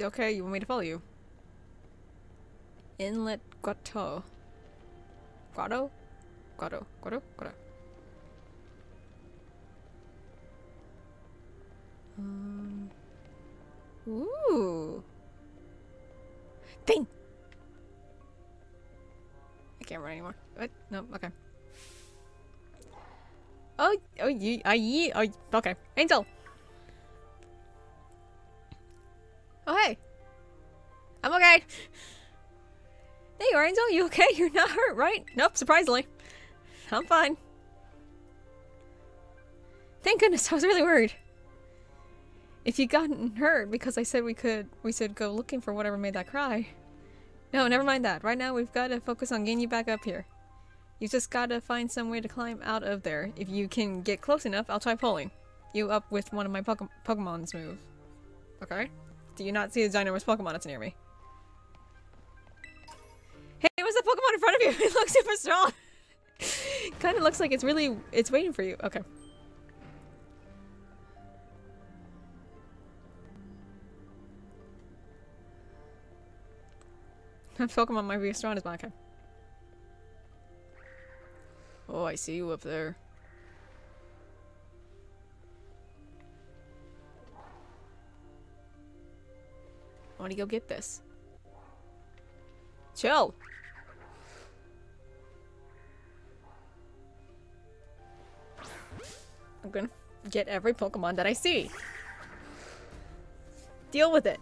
Okay, you want me to follow you? Inlet Grotto. Grotto? Grotto. Grotto? Grotto. Um. Ooh. Thing! I can't run anymore. What? No, okay. Oh, oh, you, uh, ye, oh, okay. Angel! Oh, hey! I'm okay! There you are, Angel. You okay? You're not hurt, right? Nope, surprisingly. I'm fine. Thank goodness, I was really worried. If you'd gotten hurt because I said we could, we should go looking for whatever made that cry. No, never mind that. Right now we've got to focus on getting you back up here. You just gotta find some way to climb out of there. If you can get close enough, I'll try pulling you up with one of my Poke Pokemon's move. Okay? Do you not see the ginormous Pokemon that's near me? Hey, what's the Pokemon in front of you? It looks super strong. kind of looks like it's really, it's waiting for you. Okay. Pokemon might be as strong as mine. Okay. Oh, I see you up there. I want to go get this. Chill. I'm gonna get every Pokemon that I see. Deal with it.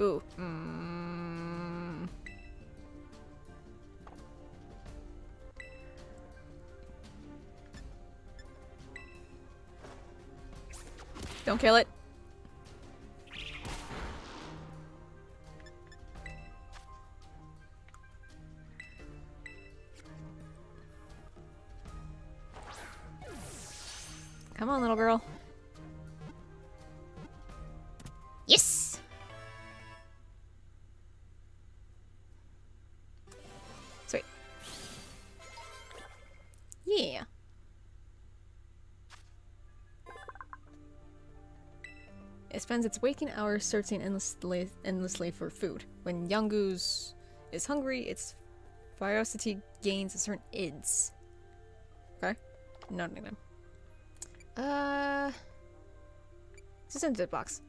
Ooh. Mm. Don't kill it. Come on, little girl. Yes! Sweet. Yeah. Spends its waking hours searching endlessly, endlessly for food. When Yungoos is hungry, its ferocity gains a certain ids. Okay? Noting them. Uh. Just in the box.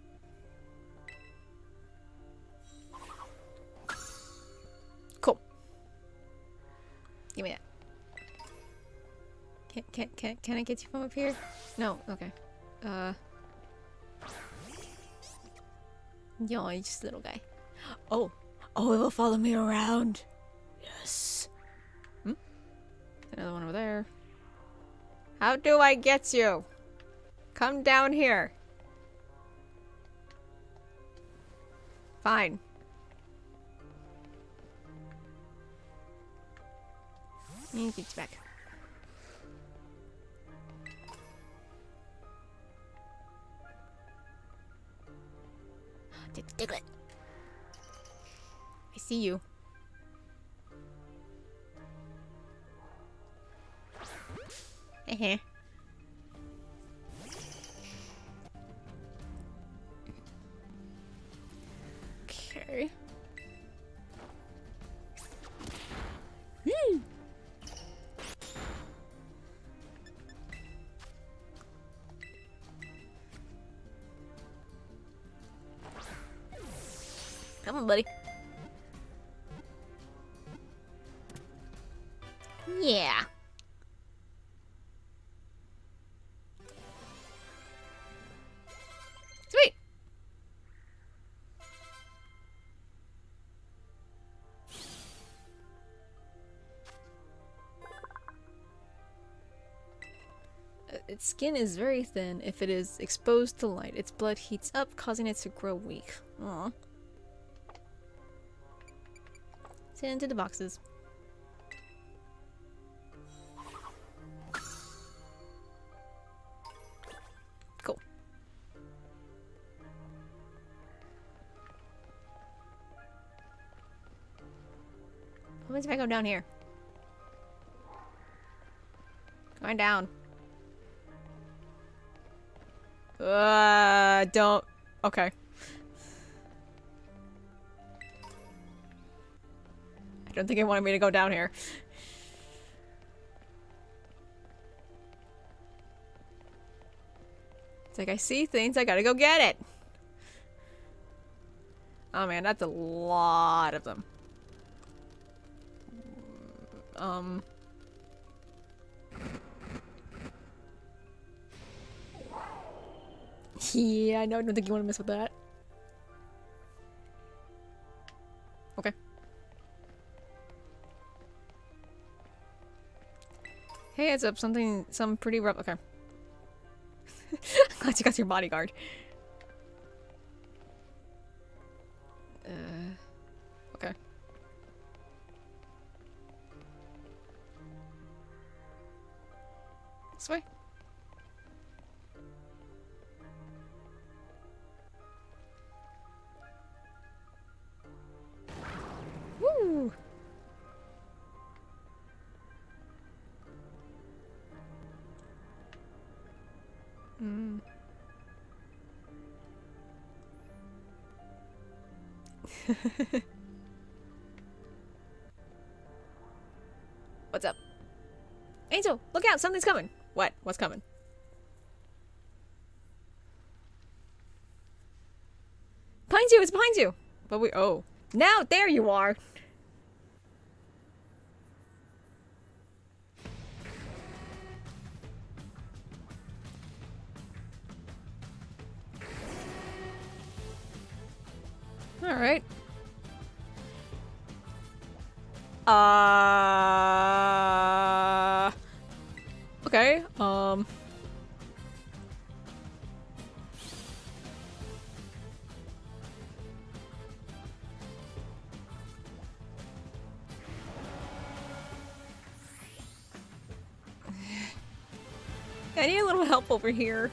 Cool. Give me that. Can can can can I get you from up here? No. Okay. Uh. Yo, you're just a little guy. Oh. Oh, it will follow me around. Yes. Hmm? Another one over there. How do I get you? Come down here. Fine. He gets back. Diglett. I see you. Eh. okay. Hmm. Buddy. Yeah. Sweet. Uh, Its skin is very thin. If it is exposed to light, its blood heats up, causing it to grow weak. Aww. Into the boxes. Cool. What happens if I go down here? Going down. Uh, don't. Okay. I don't think it wanted me to go down here. It's like I see things, I gotta go get it. Oh man, that's a lot of them. Um. Yeah, I know. I don't think you want to mess with that. Okay. Hey, heads up. Something, some pretty rough. Okay. Glad you got your bodyguard. Uh, okay. This way. Woo! Mm. What's up? Angel, look out! Something's coming! What? What's coming? Behind you! It's behind you! But we- oh. Now, there you are! Alright. Uh. Okay. Um. I need a little help over here.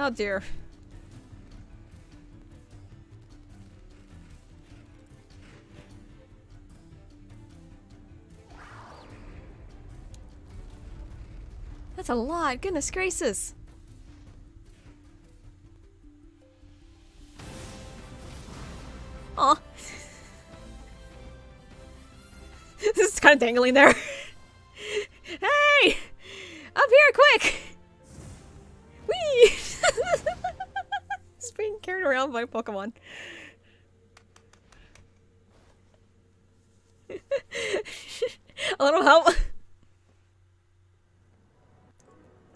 Oh dear. That's a lot. Goodness gracious. Aw. this is kind of dangling there. around by Pokemon. A little help.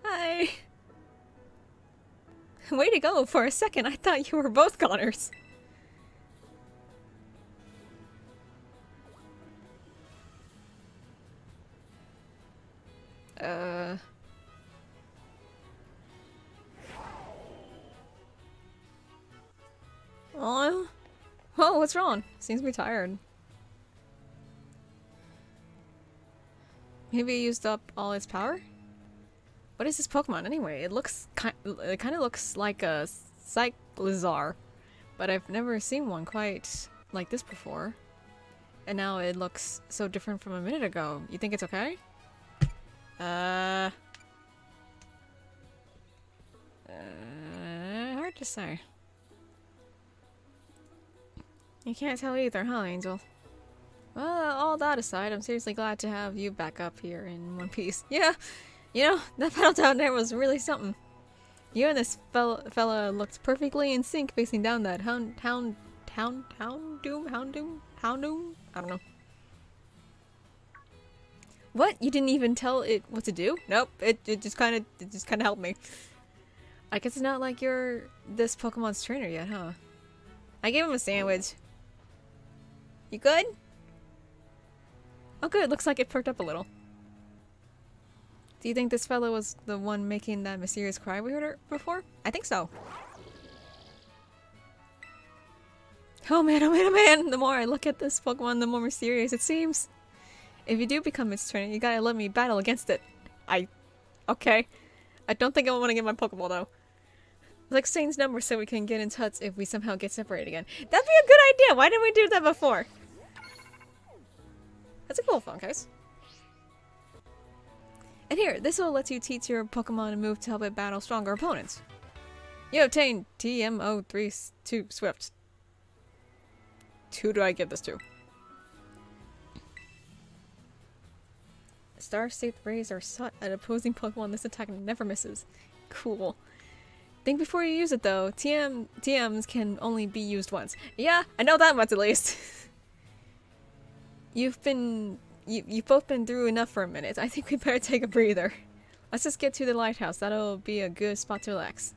Hi. Way to go. For a second, I thought you were both goners. What's wrong? Seems to be tired. Maybe it used up all its power? What is this Pokemon anyway? It looks kind it kind of looks like a Cyclizar, but I've never seen one quite like this before. And now it looks so different from a minute ago. You think it's okay? Uh, uh hard to say. You can't tell either, huh, Angel? Well, all that aside, I'm seriously glad to have you back up here in one piece. Yeah, you know, that battle down there was really something. You and this fella, fella looked perfectly in sync facing down that hound, hound, hound, hound doom, hound doom, hound doom? I don't know. What? You didn't even tell it what to do? Nope, it, it just kind of, it just kind of helped me. I guess it's not like you're this Pokemon's trainer yet, huh? I gave him a sandwich. You good? Oh good, looks like it perked up a little. Do you think this fellow was the one making that mysterious cry we heard before? I think so. Oh man, oh man, oh man! The more I look at this Pokemon, the more mysterious it seems. If you do become its trainer, you gotta let me battle against it. I... Okay. I don't think I want to get my Pokeball though. Let's exchange numbers so we can get in touch if we somehow get separated again. That'd be a good idea! Why didn't we do that before? That's a cool phone case. And here, this will let you teach your Pokemon a move to help it battle stronger opponents. You obtain TM032 Swift. Who do I give this to? Star State Rays are sought at opposing Pokemon. This attack never misses. Cool. Think before you use it though. TM TMs can only be used once. Yeah, I know that much at least. You've been you you've both been through enough for a minute. I think we better take a breather. Let's just get to the lighthouse. That'll be a good spot to relax.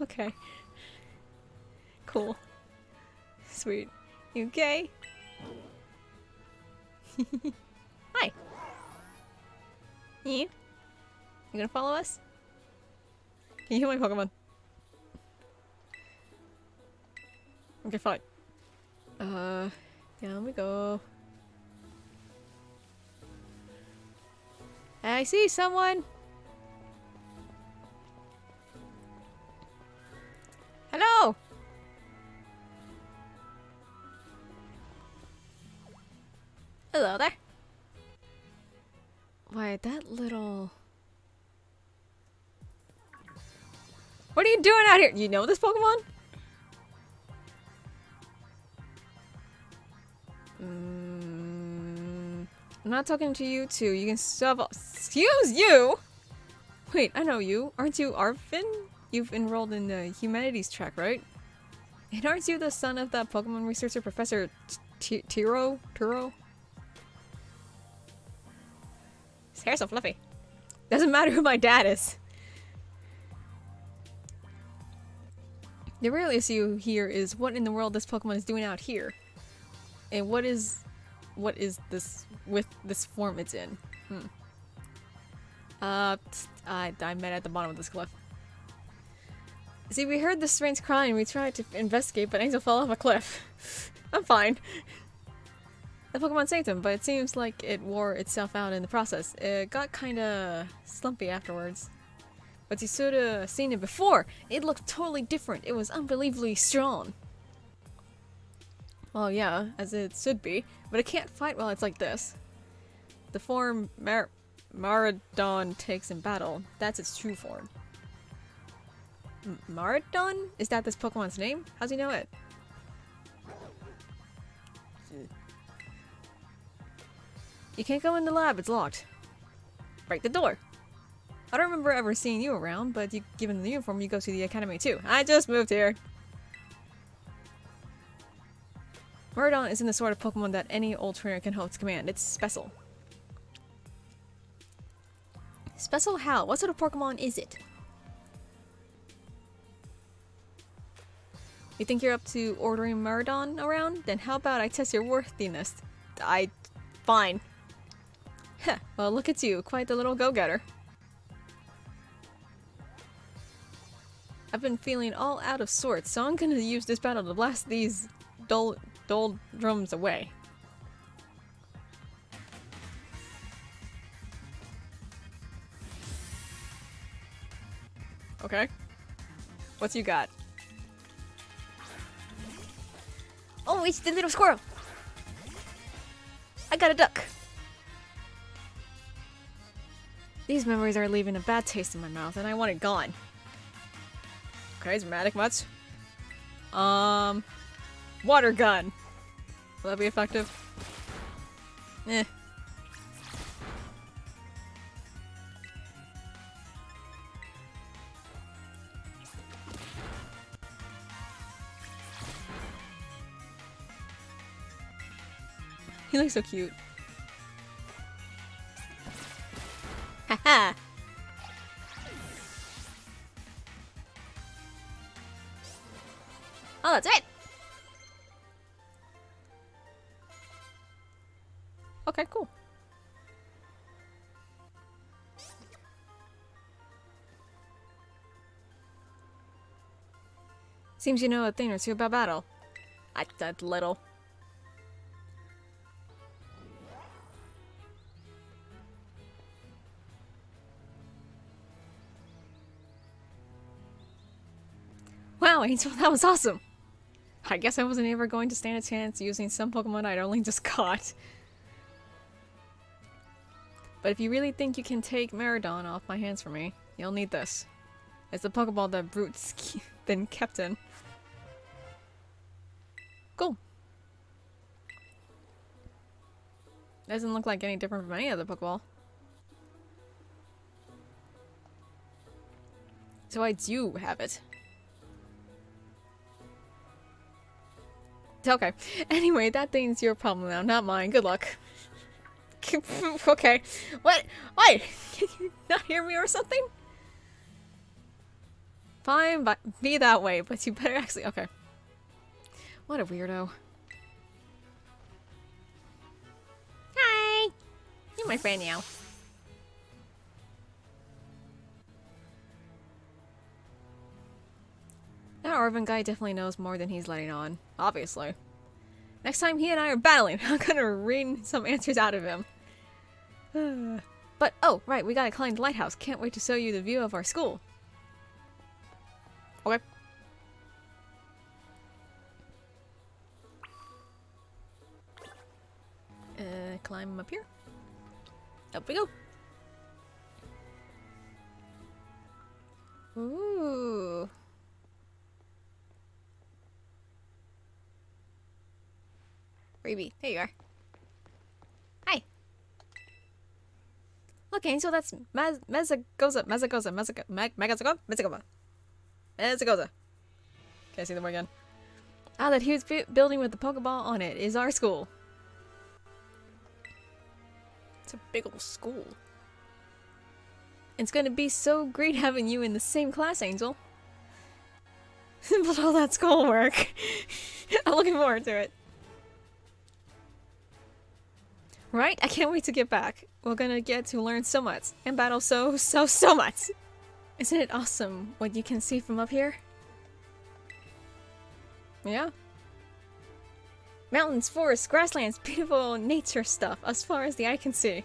Okay. Cool. Sweet. You okay? Hi. You? You gonna follow us? Can you hear my Pokemon? Okay, fine. Uh, down we go. I see someone! Hello! Hello there. Why, that little... What are you doing out here? You know this Pokemon? I'm not talking to you two. You can sub. Excuse you! Wait, I know you. Aren't you Arven? You've enrolled in the humanities track, right? And aren't you the son of that Pokemon researcher, Professor Tiro? Turo? His hair's so fluffy. Doesn't matter who my dad is. The real issue here is what in the world this Pokemon is doing out here. And what is what is this with this form it's in? Hmm. Uh, I, I met at the bottom of this cliff. See, we heard the strange crying. We tried to investigate, but Angel fell off a cliff. I'm fine. The Pokemon saved him, but it seems like it wore itself out in the process. It got kinda slumpy afterwards. But you should have seen it before. It looked totally different. It was unbelievably strong. Well, yeah, as it should be, but it can't fight while it's like this. The form Mar Miraidon takes in battle, that's its true form. M Miraidon? Is that this Pokemon's name? How's he know it? You can't go in the lab, it's locked. Break the door. I don't remember ever seeing you around, but you, given the uniform, you go to the academy too. I just moved here. Miraidon isn't the sort of Pokemon that any old trainer can hope to command. It's special. Special how? What sort of Pokemon is it? You think you're up to ordering Murdon around? Then how about I test your worthiness? I... fine. Heh, well look at you, quite the little go-getter. I've been feeling all out of sorts, so I'm gonna use this battle to blast these dull drums away. Okay. What's you got? Oh, it's the little squirrel. I got a duck. These memories are leaving a bad taste in my mouth, and I want it gone. Okay, dramatic much. Um, Water gun. Will that be effective? Eh. He looks so cute. Haha. oh, that's it. Seems you know a thing or two about battle. I that little. Wow, Angel, that was awesome! I guess I wasn't ever going to stand a chance using some Pokemon I'd only just caught. But if you really think you can take Miraidon off my hands for me, you'll need this. It's the Pokeball that Brute's been kept in. Doesn't look like any different from any other Pokeball. So I do have it. Okay. Anyway, that thing's your problem now, not mine. Good luck. okay. What? Why? Can you not hear me or something? Fine, but be that way, but you better actually- okay. What a weirdo. You're my friend now. That Arven guy definitely knows more than he's letting on. Obviously. Next time he and I are battling, I'm gonna wring some answers out of him. but, oh, right, we gotta climb the lighthouse. Can't wait to show you the view of our school. Okay. Uh, climb up here. Up we go. Ooh. Ruby, there you are. Hi. Look, Angel, that's Mez Mesagoza, Mesagoza, Mesagoza, Meg Megazagoza, Mesagoza. Mesagoza. Can I see them again? Ah, that huge building with the Pokeball on it is our school. It's a big old school. It's gonna be so great having you in the same class, Angel. but all that schoolwork. I'm looking forward to it. Right? I can't wait to get back. We're gonna get to learn so much and battle so, so, so much. Isn't it awesome what you can see from up here? Yeah. Mountains, forests, grasslands, beautiful nature stuff as far as the eye can see.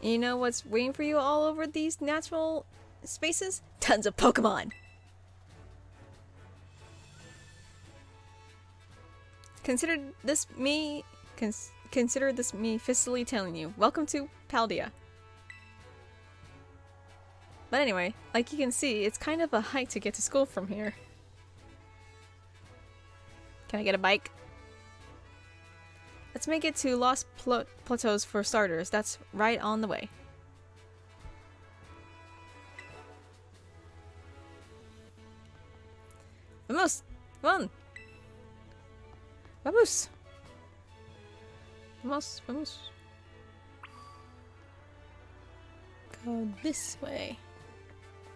You know what's waiting for you all over these natural spaces? Tons of Pokemon! Consider this me... Cons consider this me officially telling you. Welcome to Paldea. But anyway, like you can see, it's kind of a hike to get to school from here. Can I get a bike? Let's make it to Lost Pl Plateaus for starters. That's right on the way. Vamos! On! Vamos! Vamos, vamos. Go this way.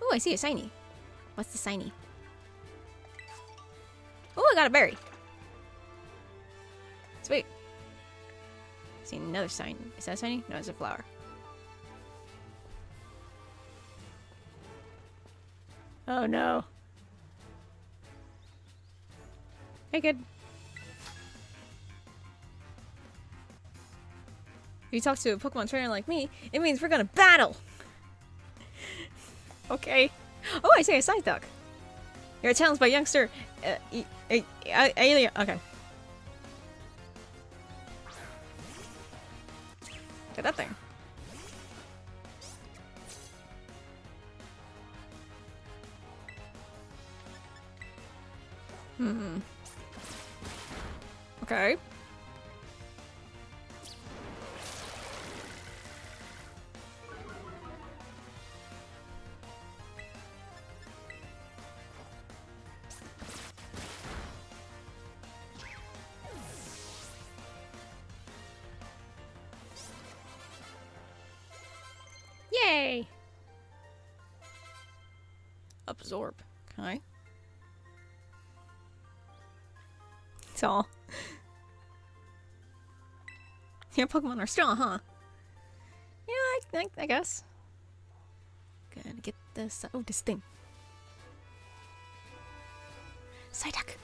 Oh, I see a shiny. What's the shiny? Oh, I got a berry. Sweet. See another sign. Is that a shiny? No, it's a flower. Oh no. Hey, good. If you talk to a Pokemon trainer like me, it means we're gonna battle! Okay. Oh, I see a Psyduck. You're challenged by youngster... Uh, e e alien... Okay. Get that thing. Hmm. Okay. All. Your Pokemon are strong, huh? Yeah, I, I, I guess. Gonna get this. Oh, this thing. Psyduck.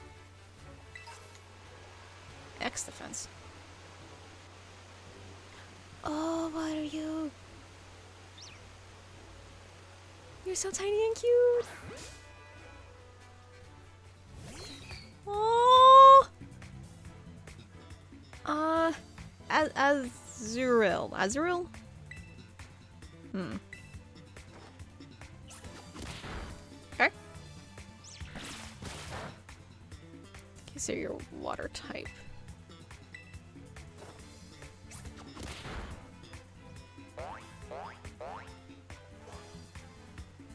X defense. Oh, what are you? You're so tiny and cute. Az Azurill. Azurill? Hmm. Okay. Okay, so you're water type.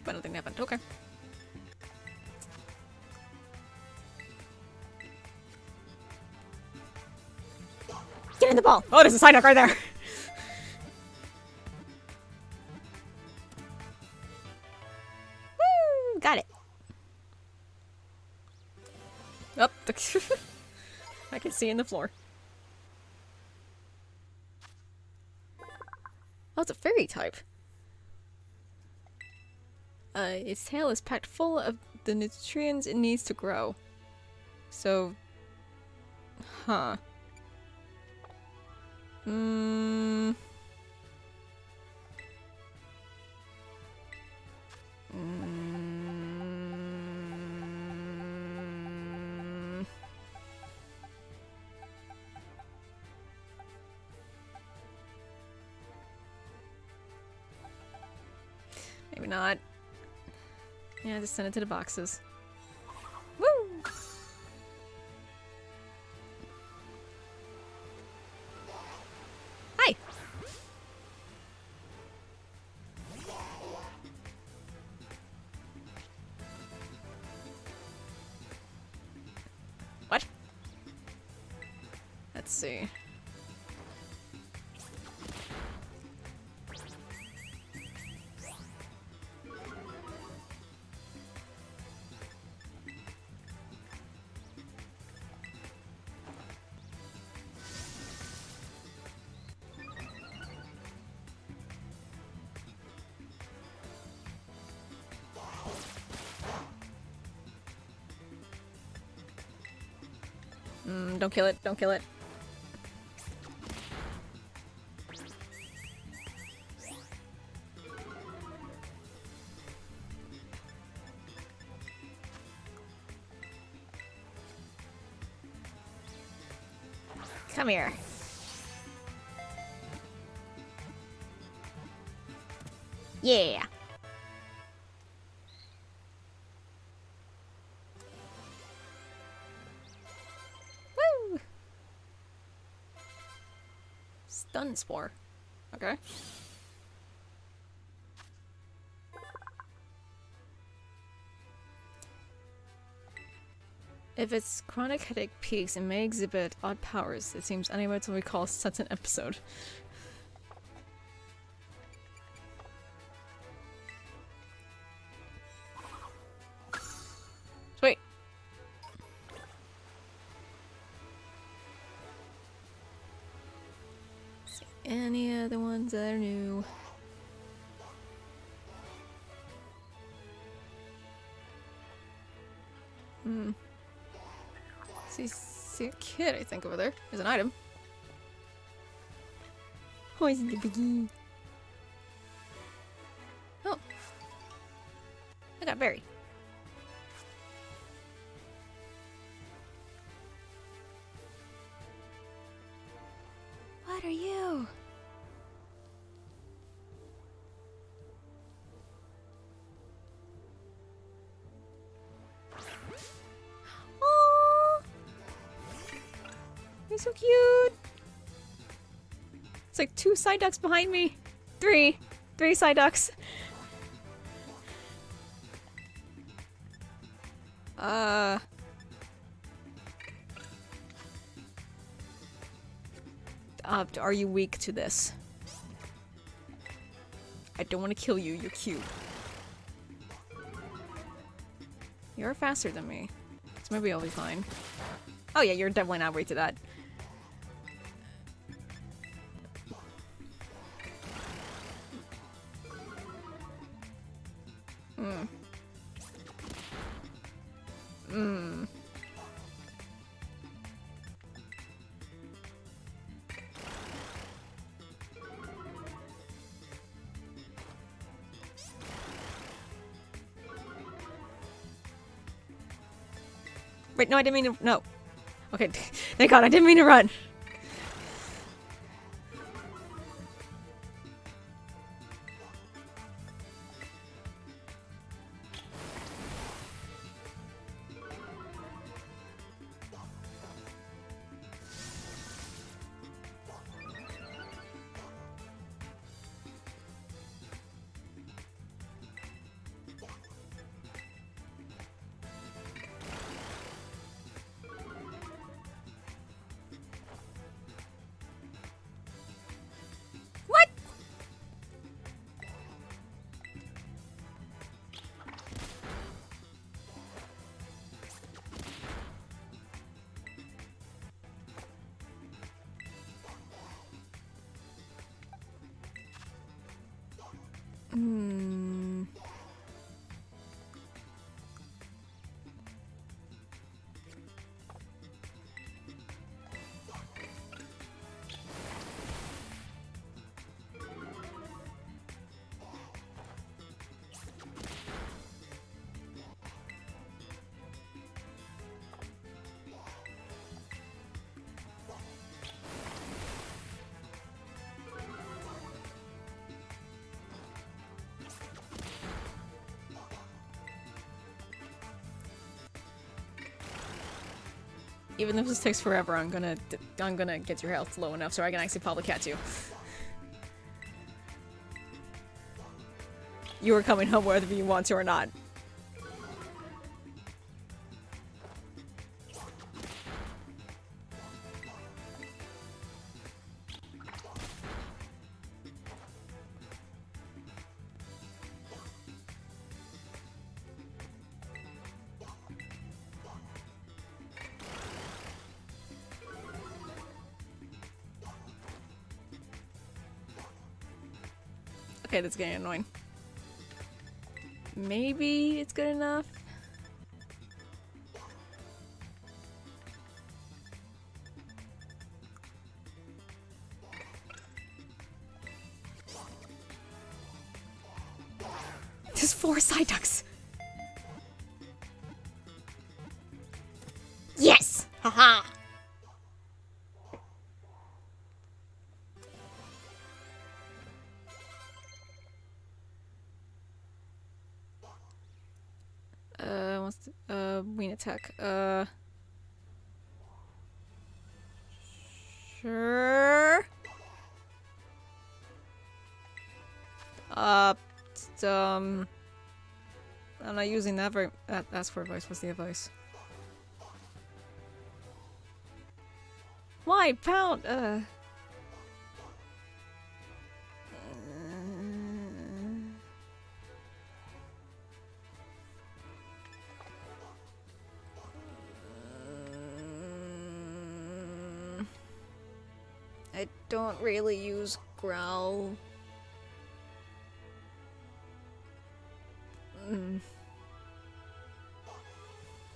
But nothing happened. Okay. Ball! Oh, there's a Psyduck right there. Woo! Got it. Up. I can see in the floor. Oh, it's a fairy type. Uh, its tail is packed full of the nutrients it needs to grow. So, huh. Mm. Mm. Maybe not. Yeah, just send it to the boxes. Don't kill it, don't kill it. Come here. Yeah. Stun Spore. Okay. If its chronic headache peaks, it may exhibit odd powers. It seems unable to recall such an episode. Kid, I think, over there. There's an item. In the biggie. He's so cute. It's like two Psyducks behind me. Three. Three Psyducks. Uh. Uh, are you weak to this? I don't want to kill you, you're cute. You're faster than me. So maybe I'll be fine. Oh yeah, you're definitely not weak to that. Wait, no, I didn't mean to. No. Okay, thank God, I didn't mean to run. Even if this takes forever, I'm gonna I'm gonna get your health low enough so I can actually probably catch you. You are coming home whether you want to or not. Okay, that's getting annoying. Maybe it's good enough. There's four Psyducks. Yes! Haha! Uh? Uh, sure. Uh, um, I'm not using that very. Ask for advice. What's the advice? Why pound? Uh. Don't really use growl. Mm.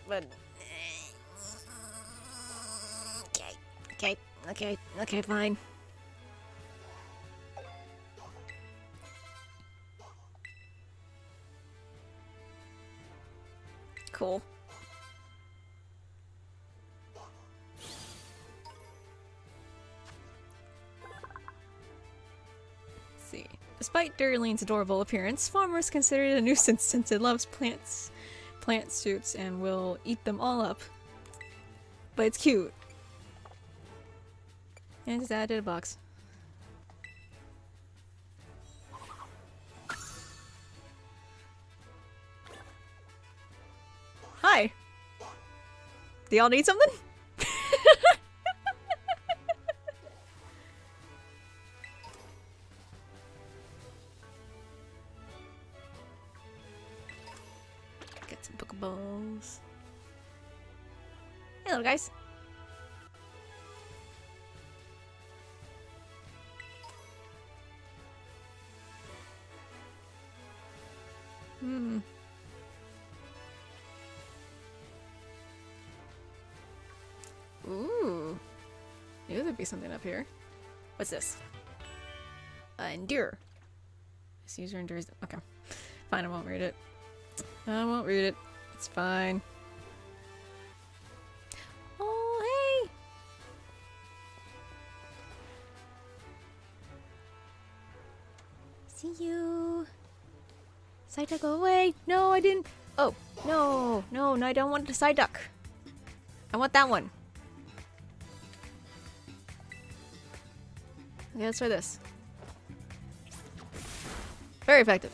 But Okay, okay, okay, okay, fine. Despite Duraline's adorable appearance, farmers consider it a nuisance since it loves plants, plant suits, and will eat them all up. But it's cute. And just add to the box. Hi. Do y'all need something? Be something up here. What's this? Uh, endure. This user endures. Okay. Fine, I won't read it. I won't read it. It's fine. Oh, hey! See you. Psyduck, go away. No, I didn't. Oh, no, no, no, I don't want the Psyduck. I want that one. Okay, let's try this. Very effective.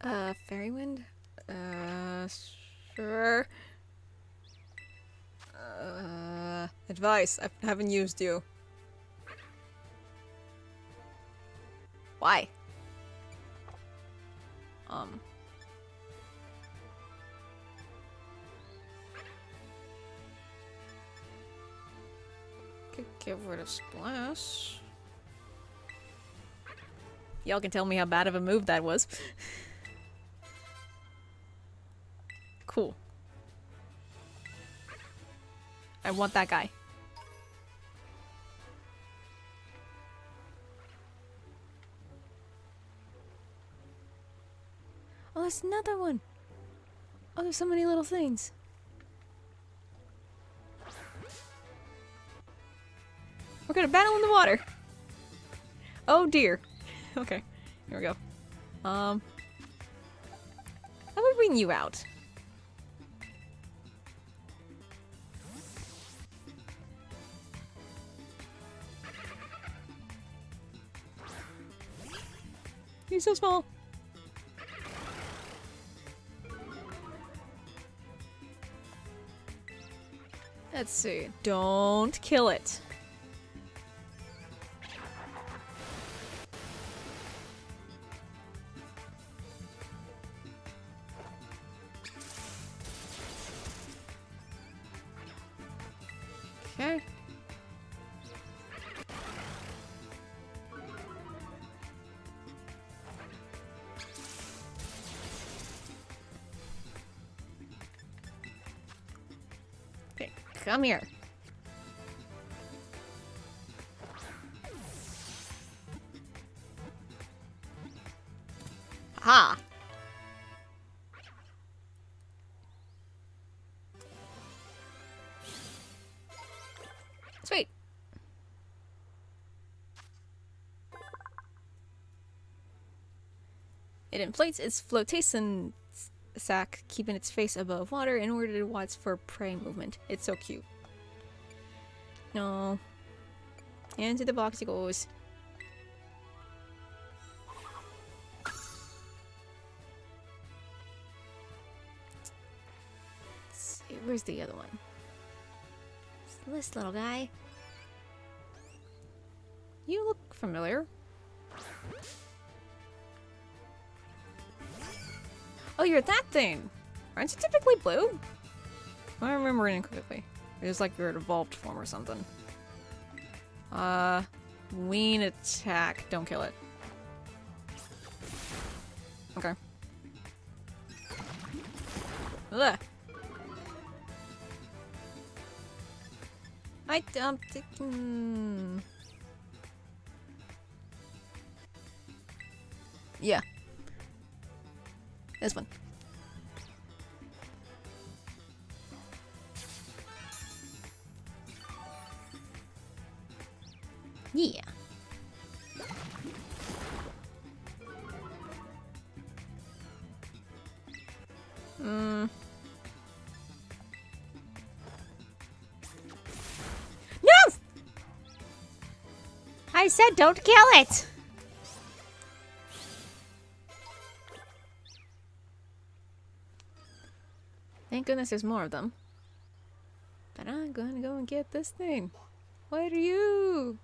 Uh, fairy wind? Uh, sure. Advice. I haven't used you. Why? Um. Could get rid of splash. Y'all can tell me how bad of a move that was. cool. I want that guy. There's another one. Oh, there's so many little things. We're gonna battle in the water. Oh dear. Okay, here we go. Um, how about bring you out? You're so small. Let's see. Don't kill it. Come here. Ha! Sweet. It inflates its flotation s- sac, keeping its face above water in order to watch for prey movement. It's so cute. No. Into the box it goes. See, where's the other one? This little guy. You look familiar. Oh, you're that thing! Aren't you typically blue? I remember it incorrectly. It was like you're an evolved form or something. Uh, wean attack. Don't kill it. Okay. Ugh. I dumped it. Hmm. Yeah. This one. Yeah. Mm. No! I said don't kill it. Thank goodness there's more of them. But I'm gonna go and get this thing. What are you?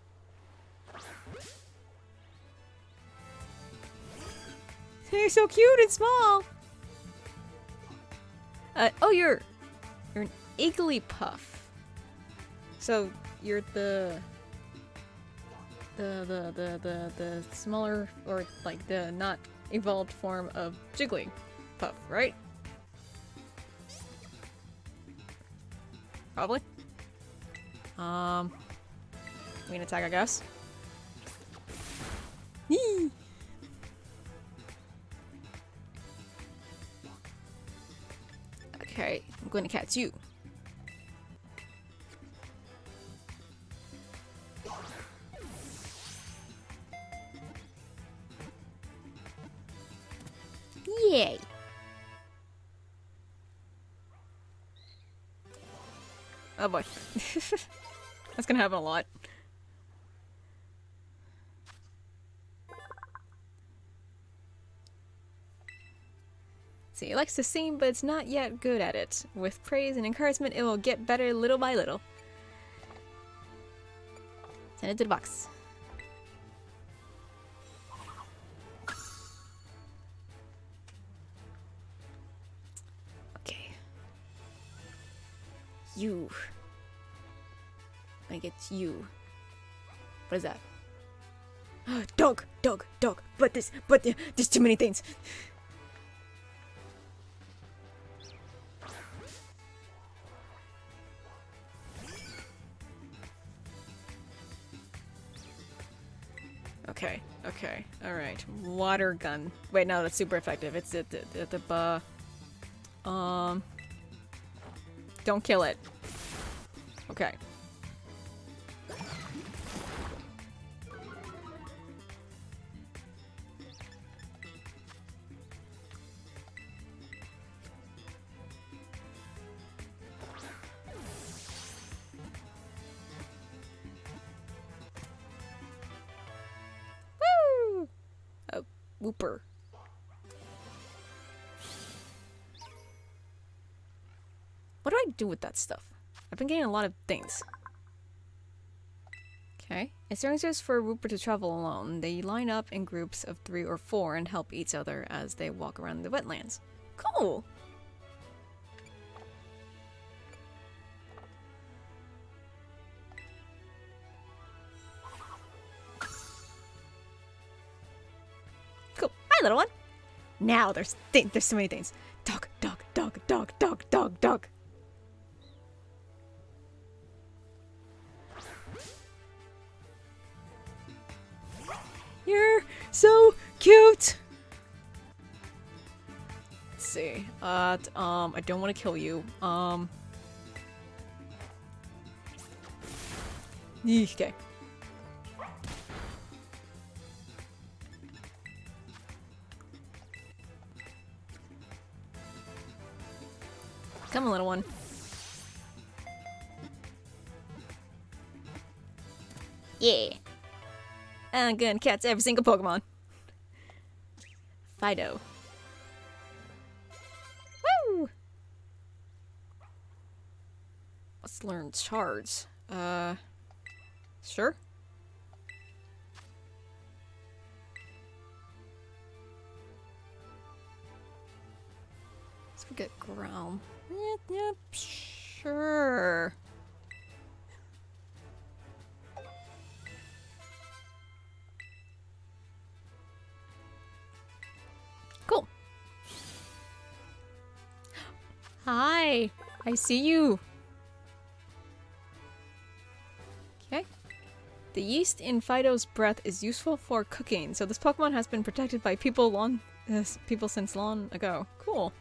You're so cute and small. Uh, oh, you're you're an Igglypuff. So you're the the the the the the smaller or like the not evolved form of Jigglypuff, right? Probably. Um, we can attack, I guess. I'm going to catch you. Yay. Oh boy. That's gonna happen a lot. See, he likes to sing, but it's not yet good at it. With praise and encouragement, it will get better little by little. Send it to the box. Okay. You. I get you. What is that? dog, dog, dog. But this, but uh, there's too many things. Okay, okay, alright. Water gun. Wait, no, that's super effective. It's the, the, the, the, um, don't kill it. Okay. With that stuff? I've been getting a lot of things. Okay. It's dangerous for a Wooper to travel alone. They line up in groups of three or four and help each other as they walk around the wetlands. Cool! Cool. Hi, little one! Now there's th there's so many things. Dog, dog, dog, dog, dog, dog, dog. You're so cute. Let's see. Uh, um, I don't want to kill you. Um. Okay. Come on, little one. Yeah. I'm gonna catch every single Pokemon. Fidough. Woo! Let's learn charge. Uh, sure. Let's forget Growl. Yep, yep, sure. Hi, I see you. Okay. The yeast in Fidough's breath is useful for cooking, so this Pokemon has been protected by people long, uh, people since long ago. Cool.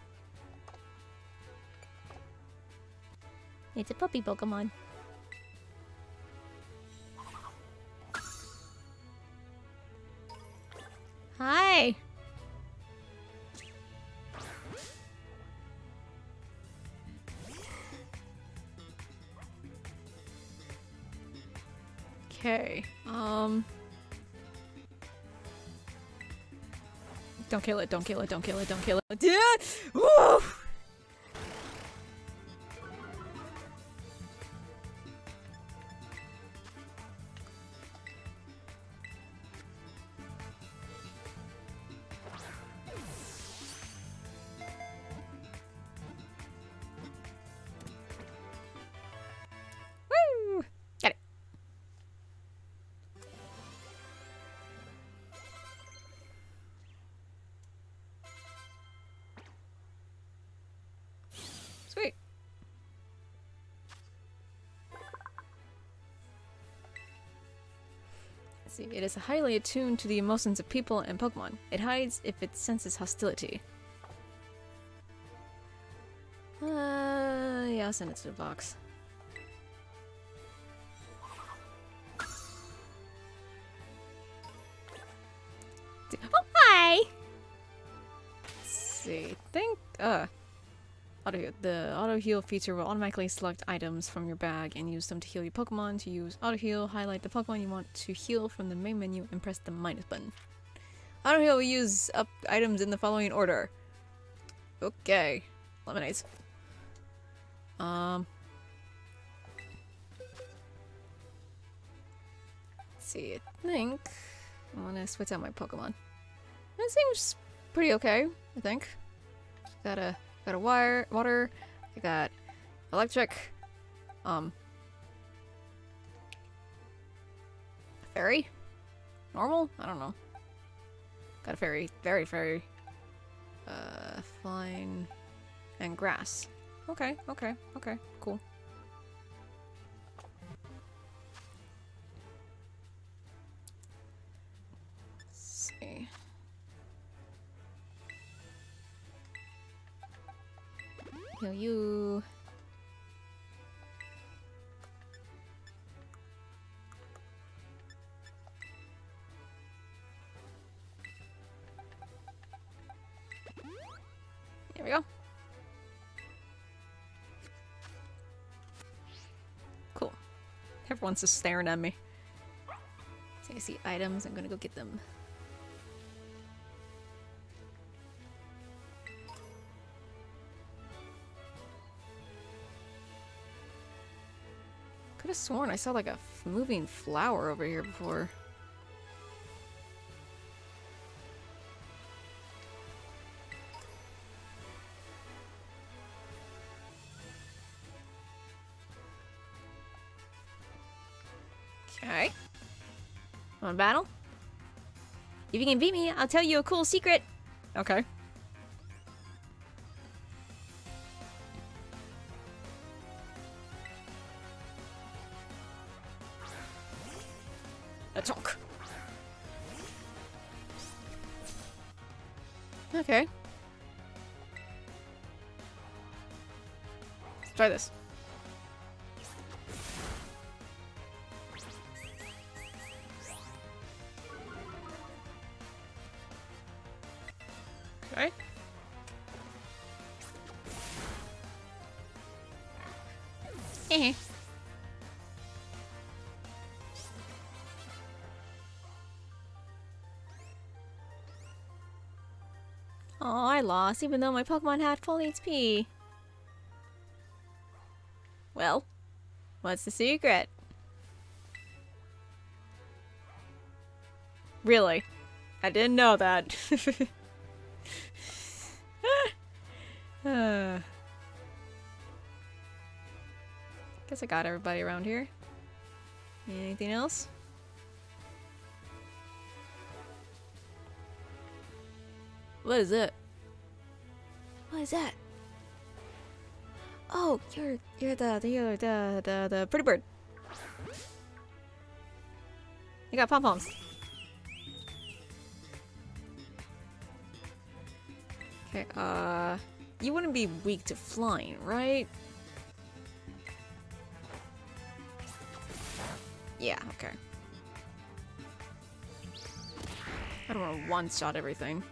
It's a puppy Pokemon. Okay. Um. Don't kill it, don't kill it, don't kill it, don't kill it. Woo! It is highly attuned to the emotions of people and Pokemon. It hides if it senses hostility. Uh, yeah, I'll send it to the box. The auto heal feature will automatically select items from your bag and use them to heal your Pokemon. To use auto heal, highlight the Pokemon you want to heal from the main menu and press the minus button. Auto heal will use up items in the following order. Okay. Lemonades. Um Let's see, I think I wanna switch out my Pokemon. That seems pretty okay, I think. Got a got a wire water, I got electric, um fairy? Normal? I don't know. Got a fairy, very fairy. Uh flying and grass. Okay, okay, okay, cool. Heal you. There we go. Cool. Everyone's just staring at me. So I see items, I'm gonna go get them. Have sworn I saw like a moving flower over here before. Okay. Want battle? If you can beat me, I'll tell you a cool secret. Okay. Try this. Okay. Eh. Oh, I lost, even though my Pokemon had full HP. What's the secret? Really? I didn't know that. guess I got everybody around here. Anything else? What is it? What is that? Oh, you're you're the you're the the the pretty bird. You got pom poms. Okay, uh, you wouldn't be weak to flying, right? Yeah, okay. I don't want to one-shot everything.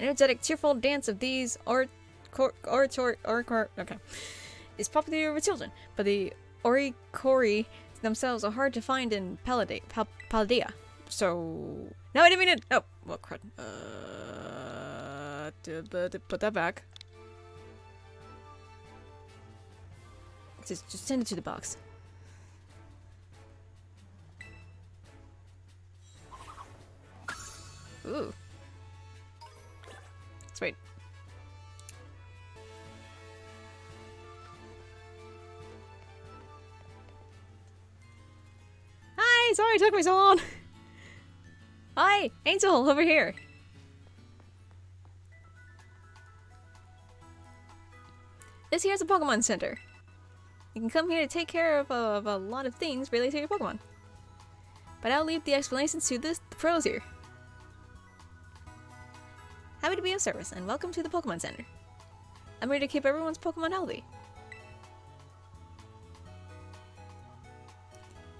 Energetic, cheerful dance of these art, cor, orator, or, cor, okay, is popular with children, but the Oricorio themselves are hard to find in Palladi- Pal- Paldea. So no, I didn't mean it. Oh, well, crud. Uh, put that back. Just, just send it to the box. Ooh. Sweet. Hi, sorry it took me so long. Hi, Angel, over here. This here's a Pokemon Center. You can come here to take care of, of a lot of things related to your Pokemon. But I'll leave the explanations to the pros here. Happy to be of service, and welcome to the Pokemon Center. I'm ready to keep everyone's Pokemon healthy.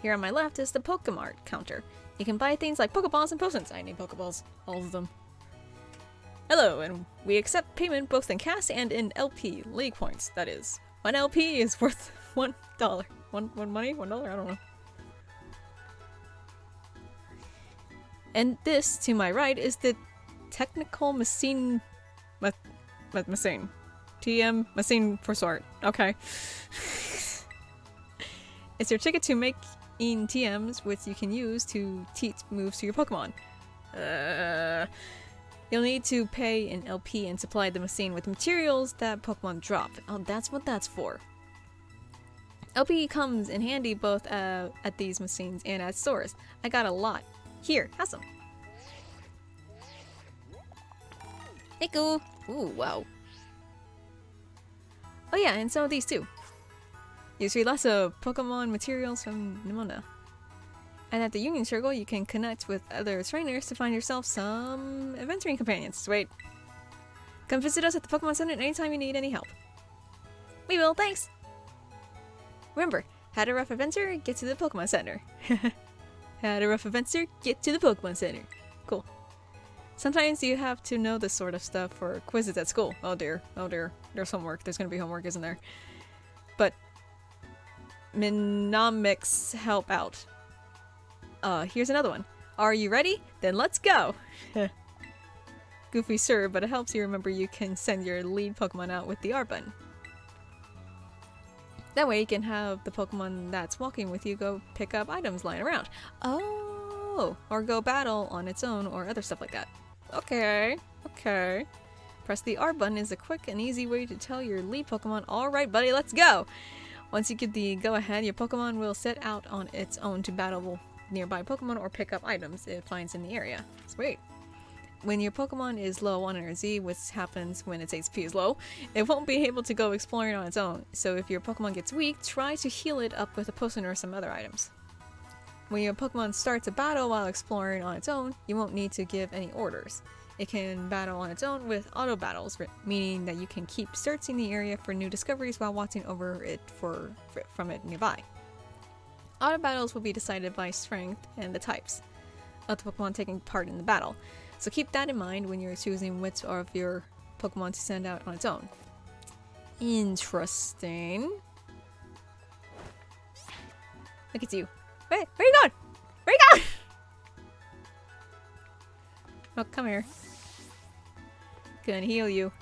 Here on my left is the Pokemart counter. You can buy things like Pokeballs and potions. I need Pokeballs, all of them. Hello, and we accept payment both in cash and in LP, League Points, that is. One LP is worth one dollar. One one money? One dollar? I don't know. And this, to my right, is the Technical Machine... Ma ma machine. TM Machine for short. Okay. it's your ticket to make in TMs, which you can use to teach moves to your Pokemon. Uh, you'll need to pay an LP and supply the machine with materials that Pokemon drop. Oh, that's what that's for. LP comes in handy both uh, at these machines and at stores. I got a lot. Here, have some. Thank. Ooh, wow. Oh yeah, and some of these too. You see lots of Pokemon materials from Nemona. And at the Union Circle, you can connect with other trainers to find yourself some adventuring companions. Wait. Come visit us at the Pokemon Center anytime you need any help. We will, thanks! Remember, had a rough adventure, get to the Pokemon Center. had a rough adventure, get to the Pokemon Center. Sometimes you have to know this sort of stuff for quizzes at school. Oh dear, oh dear. There's homework. There's gonna be homework, isn't there? But Mnemonics help out. Uh, here's another one. Are you ready? Then let's go! Goofy sir, but it helps you remember you can send your lead Pokemon out with the R button. That way you can have the Pokemon that's walking with you go pick up items lying around. Oh! Or go battle on its own or other stuff like that. Okay, okay. Press the R button is a quick and easy way to tell your lead Pokemon, alright buddy, let's go! Once you get the go-ahead, your Pokemon will set out on its own to battle nearby Pokemon or pick up items it finds in the area. Sweet. When your Pokemon is low on energy, which happens when its HP is low, it won't be able to go exploring on its own. So if your Pokemon gets weak, try to heal it up with a potion or some other items. When your Pokemon starts a battle while exploring on its own, you won't need to give any orders. It can battle on its own with auto battles, meaning that you can keep searching the area for new discoveries while watching over it for, for from it nearby. Auto battles will be decided by strength and the types of the Pokemon taking part in the battle, so keep that in mind when you're choosing which of your Pokemon to send out on its own. Interesting. Look at you. Wait, where you going? Where you going? Oh, come here. Gonna heal you.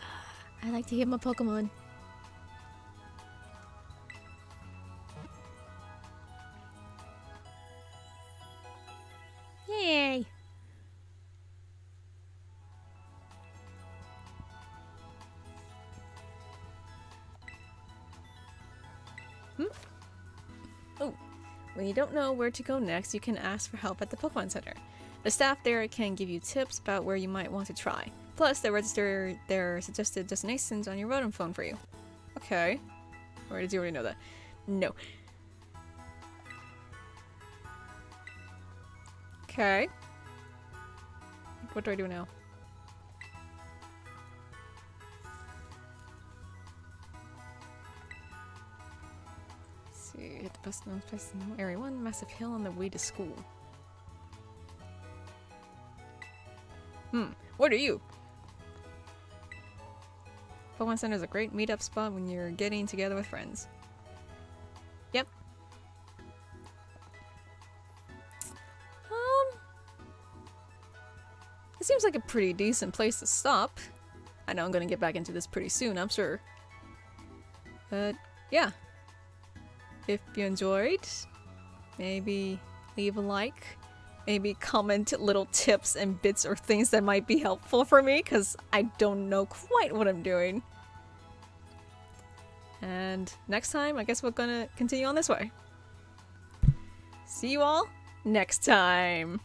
I like to hear my Pokemon. Yay! When you don't know where to go next, you can ask for help at the Pokemon Center. The staff there can give you tips about where you might want to try. Plus, they register their suggested destinations on your Rotom phone for you. Okay. Or did you already know that? No. Okay. What do I do now? Hit the best known place in Area 1, massive hill on the way to school. Hmm, what are you? Pokemon Center is a great meetup spot when you're getting together with friends. Yep. Um, it seems like a pretty decent place to stop. I know I'm gonna get back into this pretty soon, I'm sure. But, yeah. If you enjoyed, maybe leave a like. Maybe comment little tips and bits or things that might be helpful for me, because I don't know quite what I'm doing. And next time, I guess we're gonna continue on this way. See you all next time.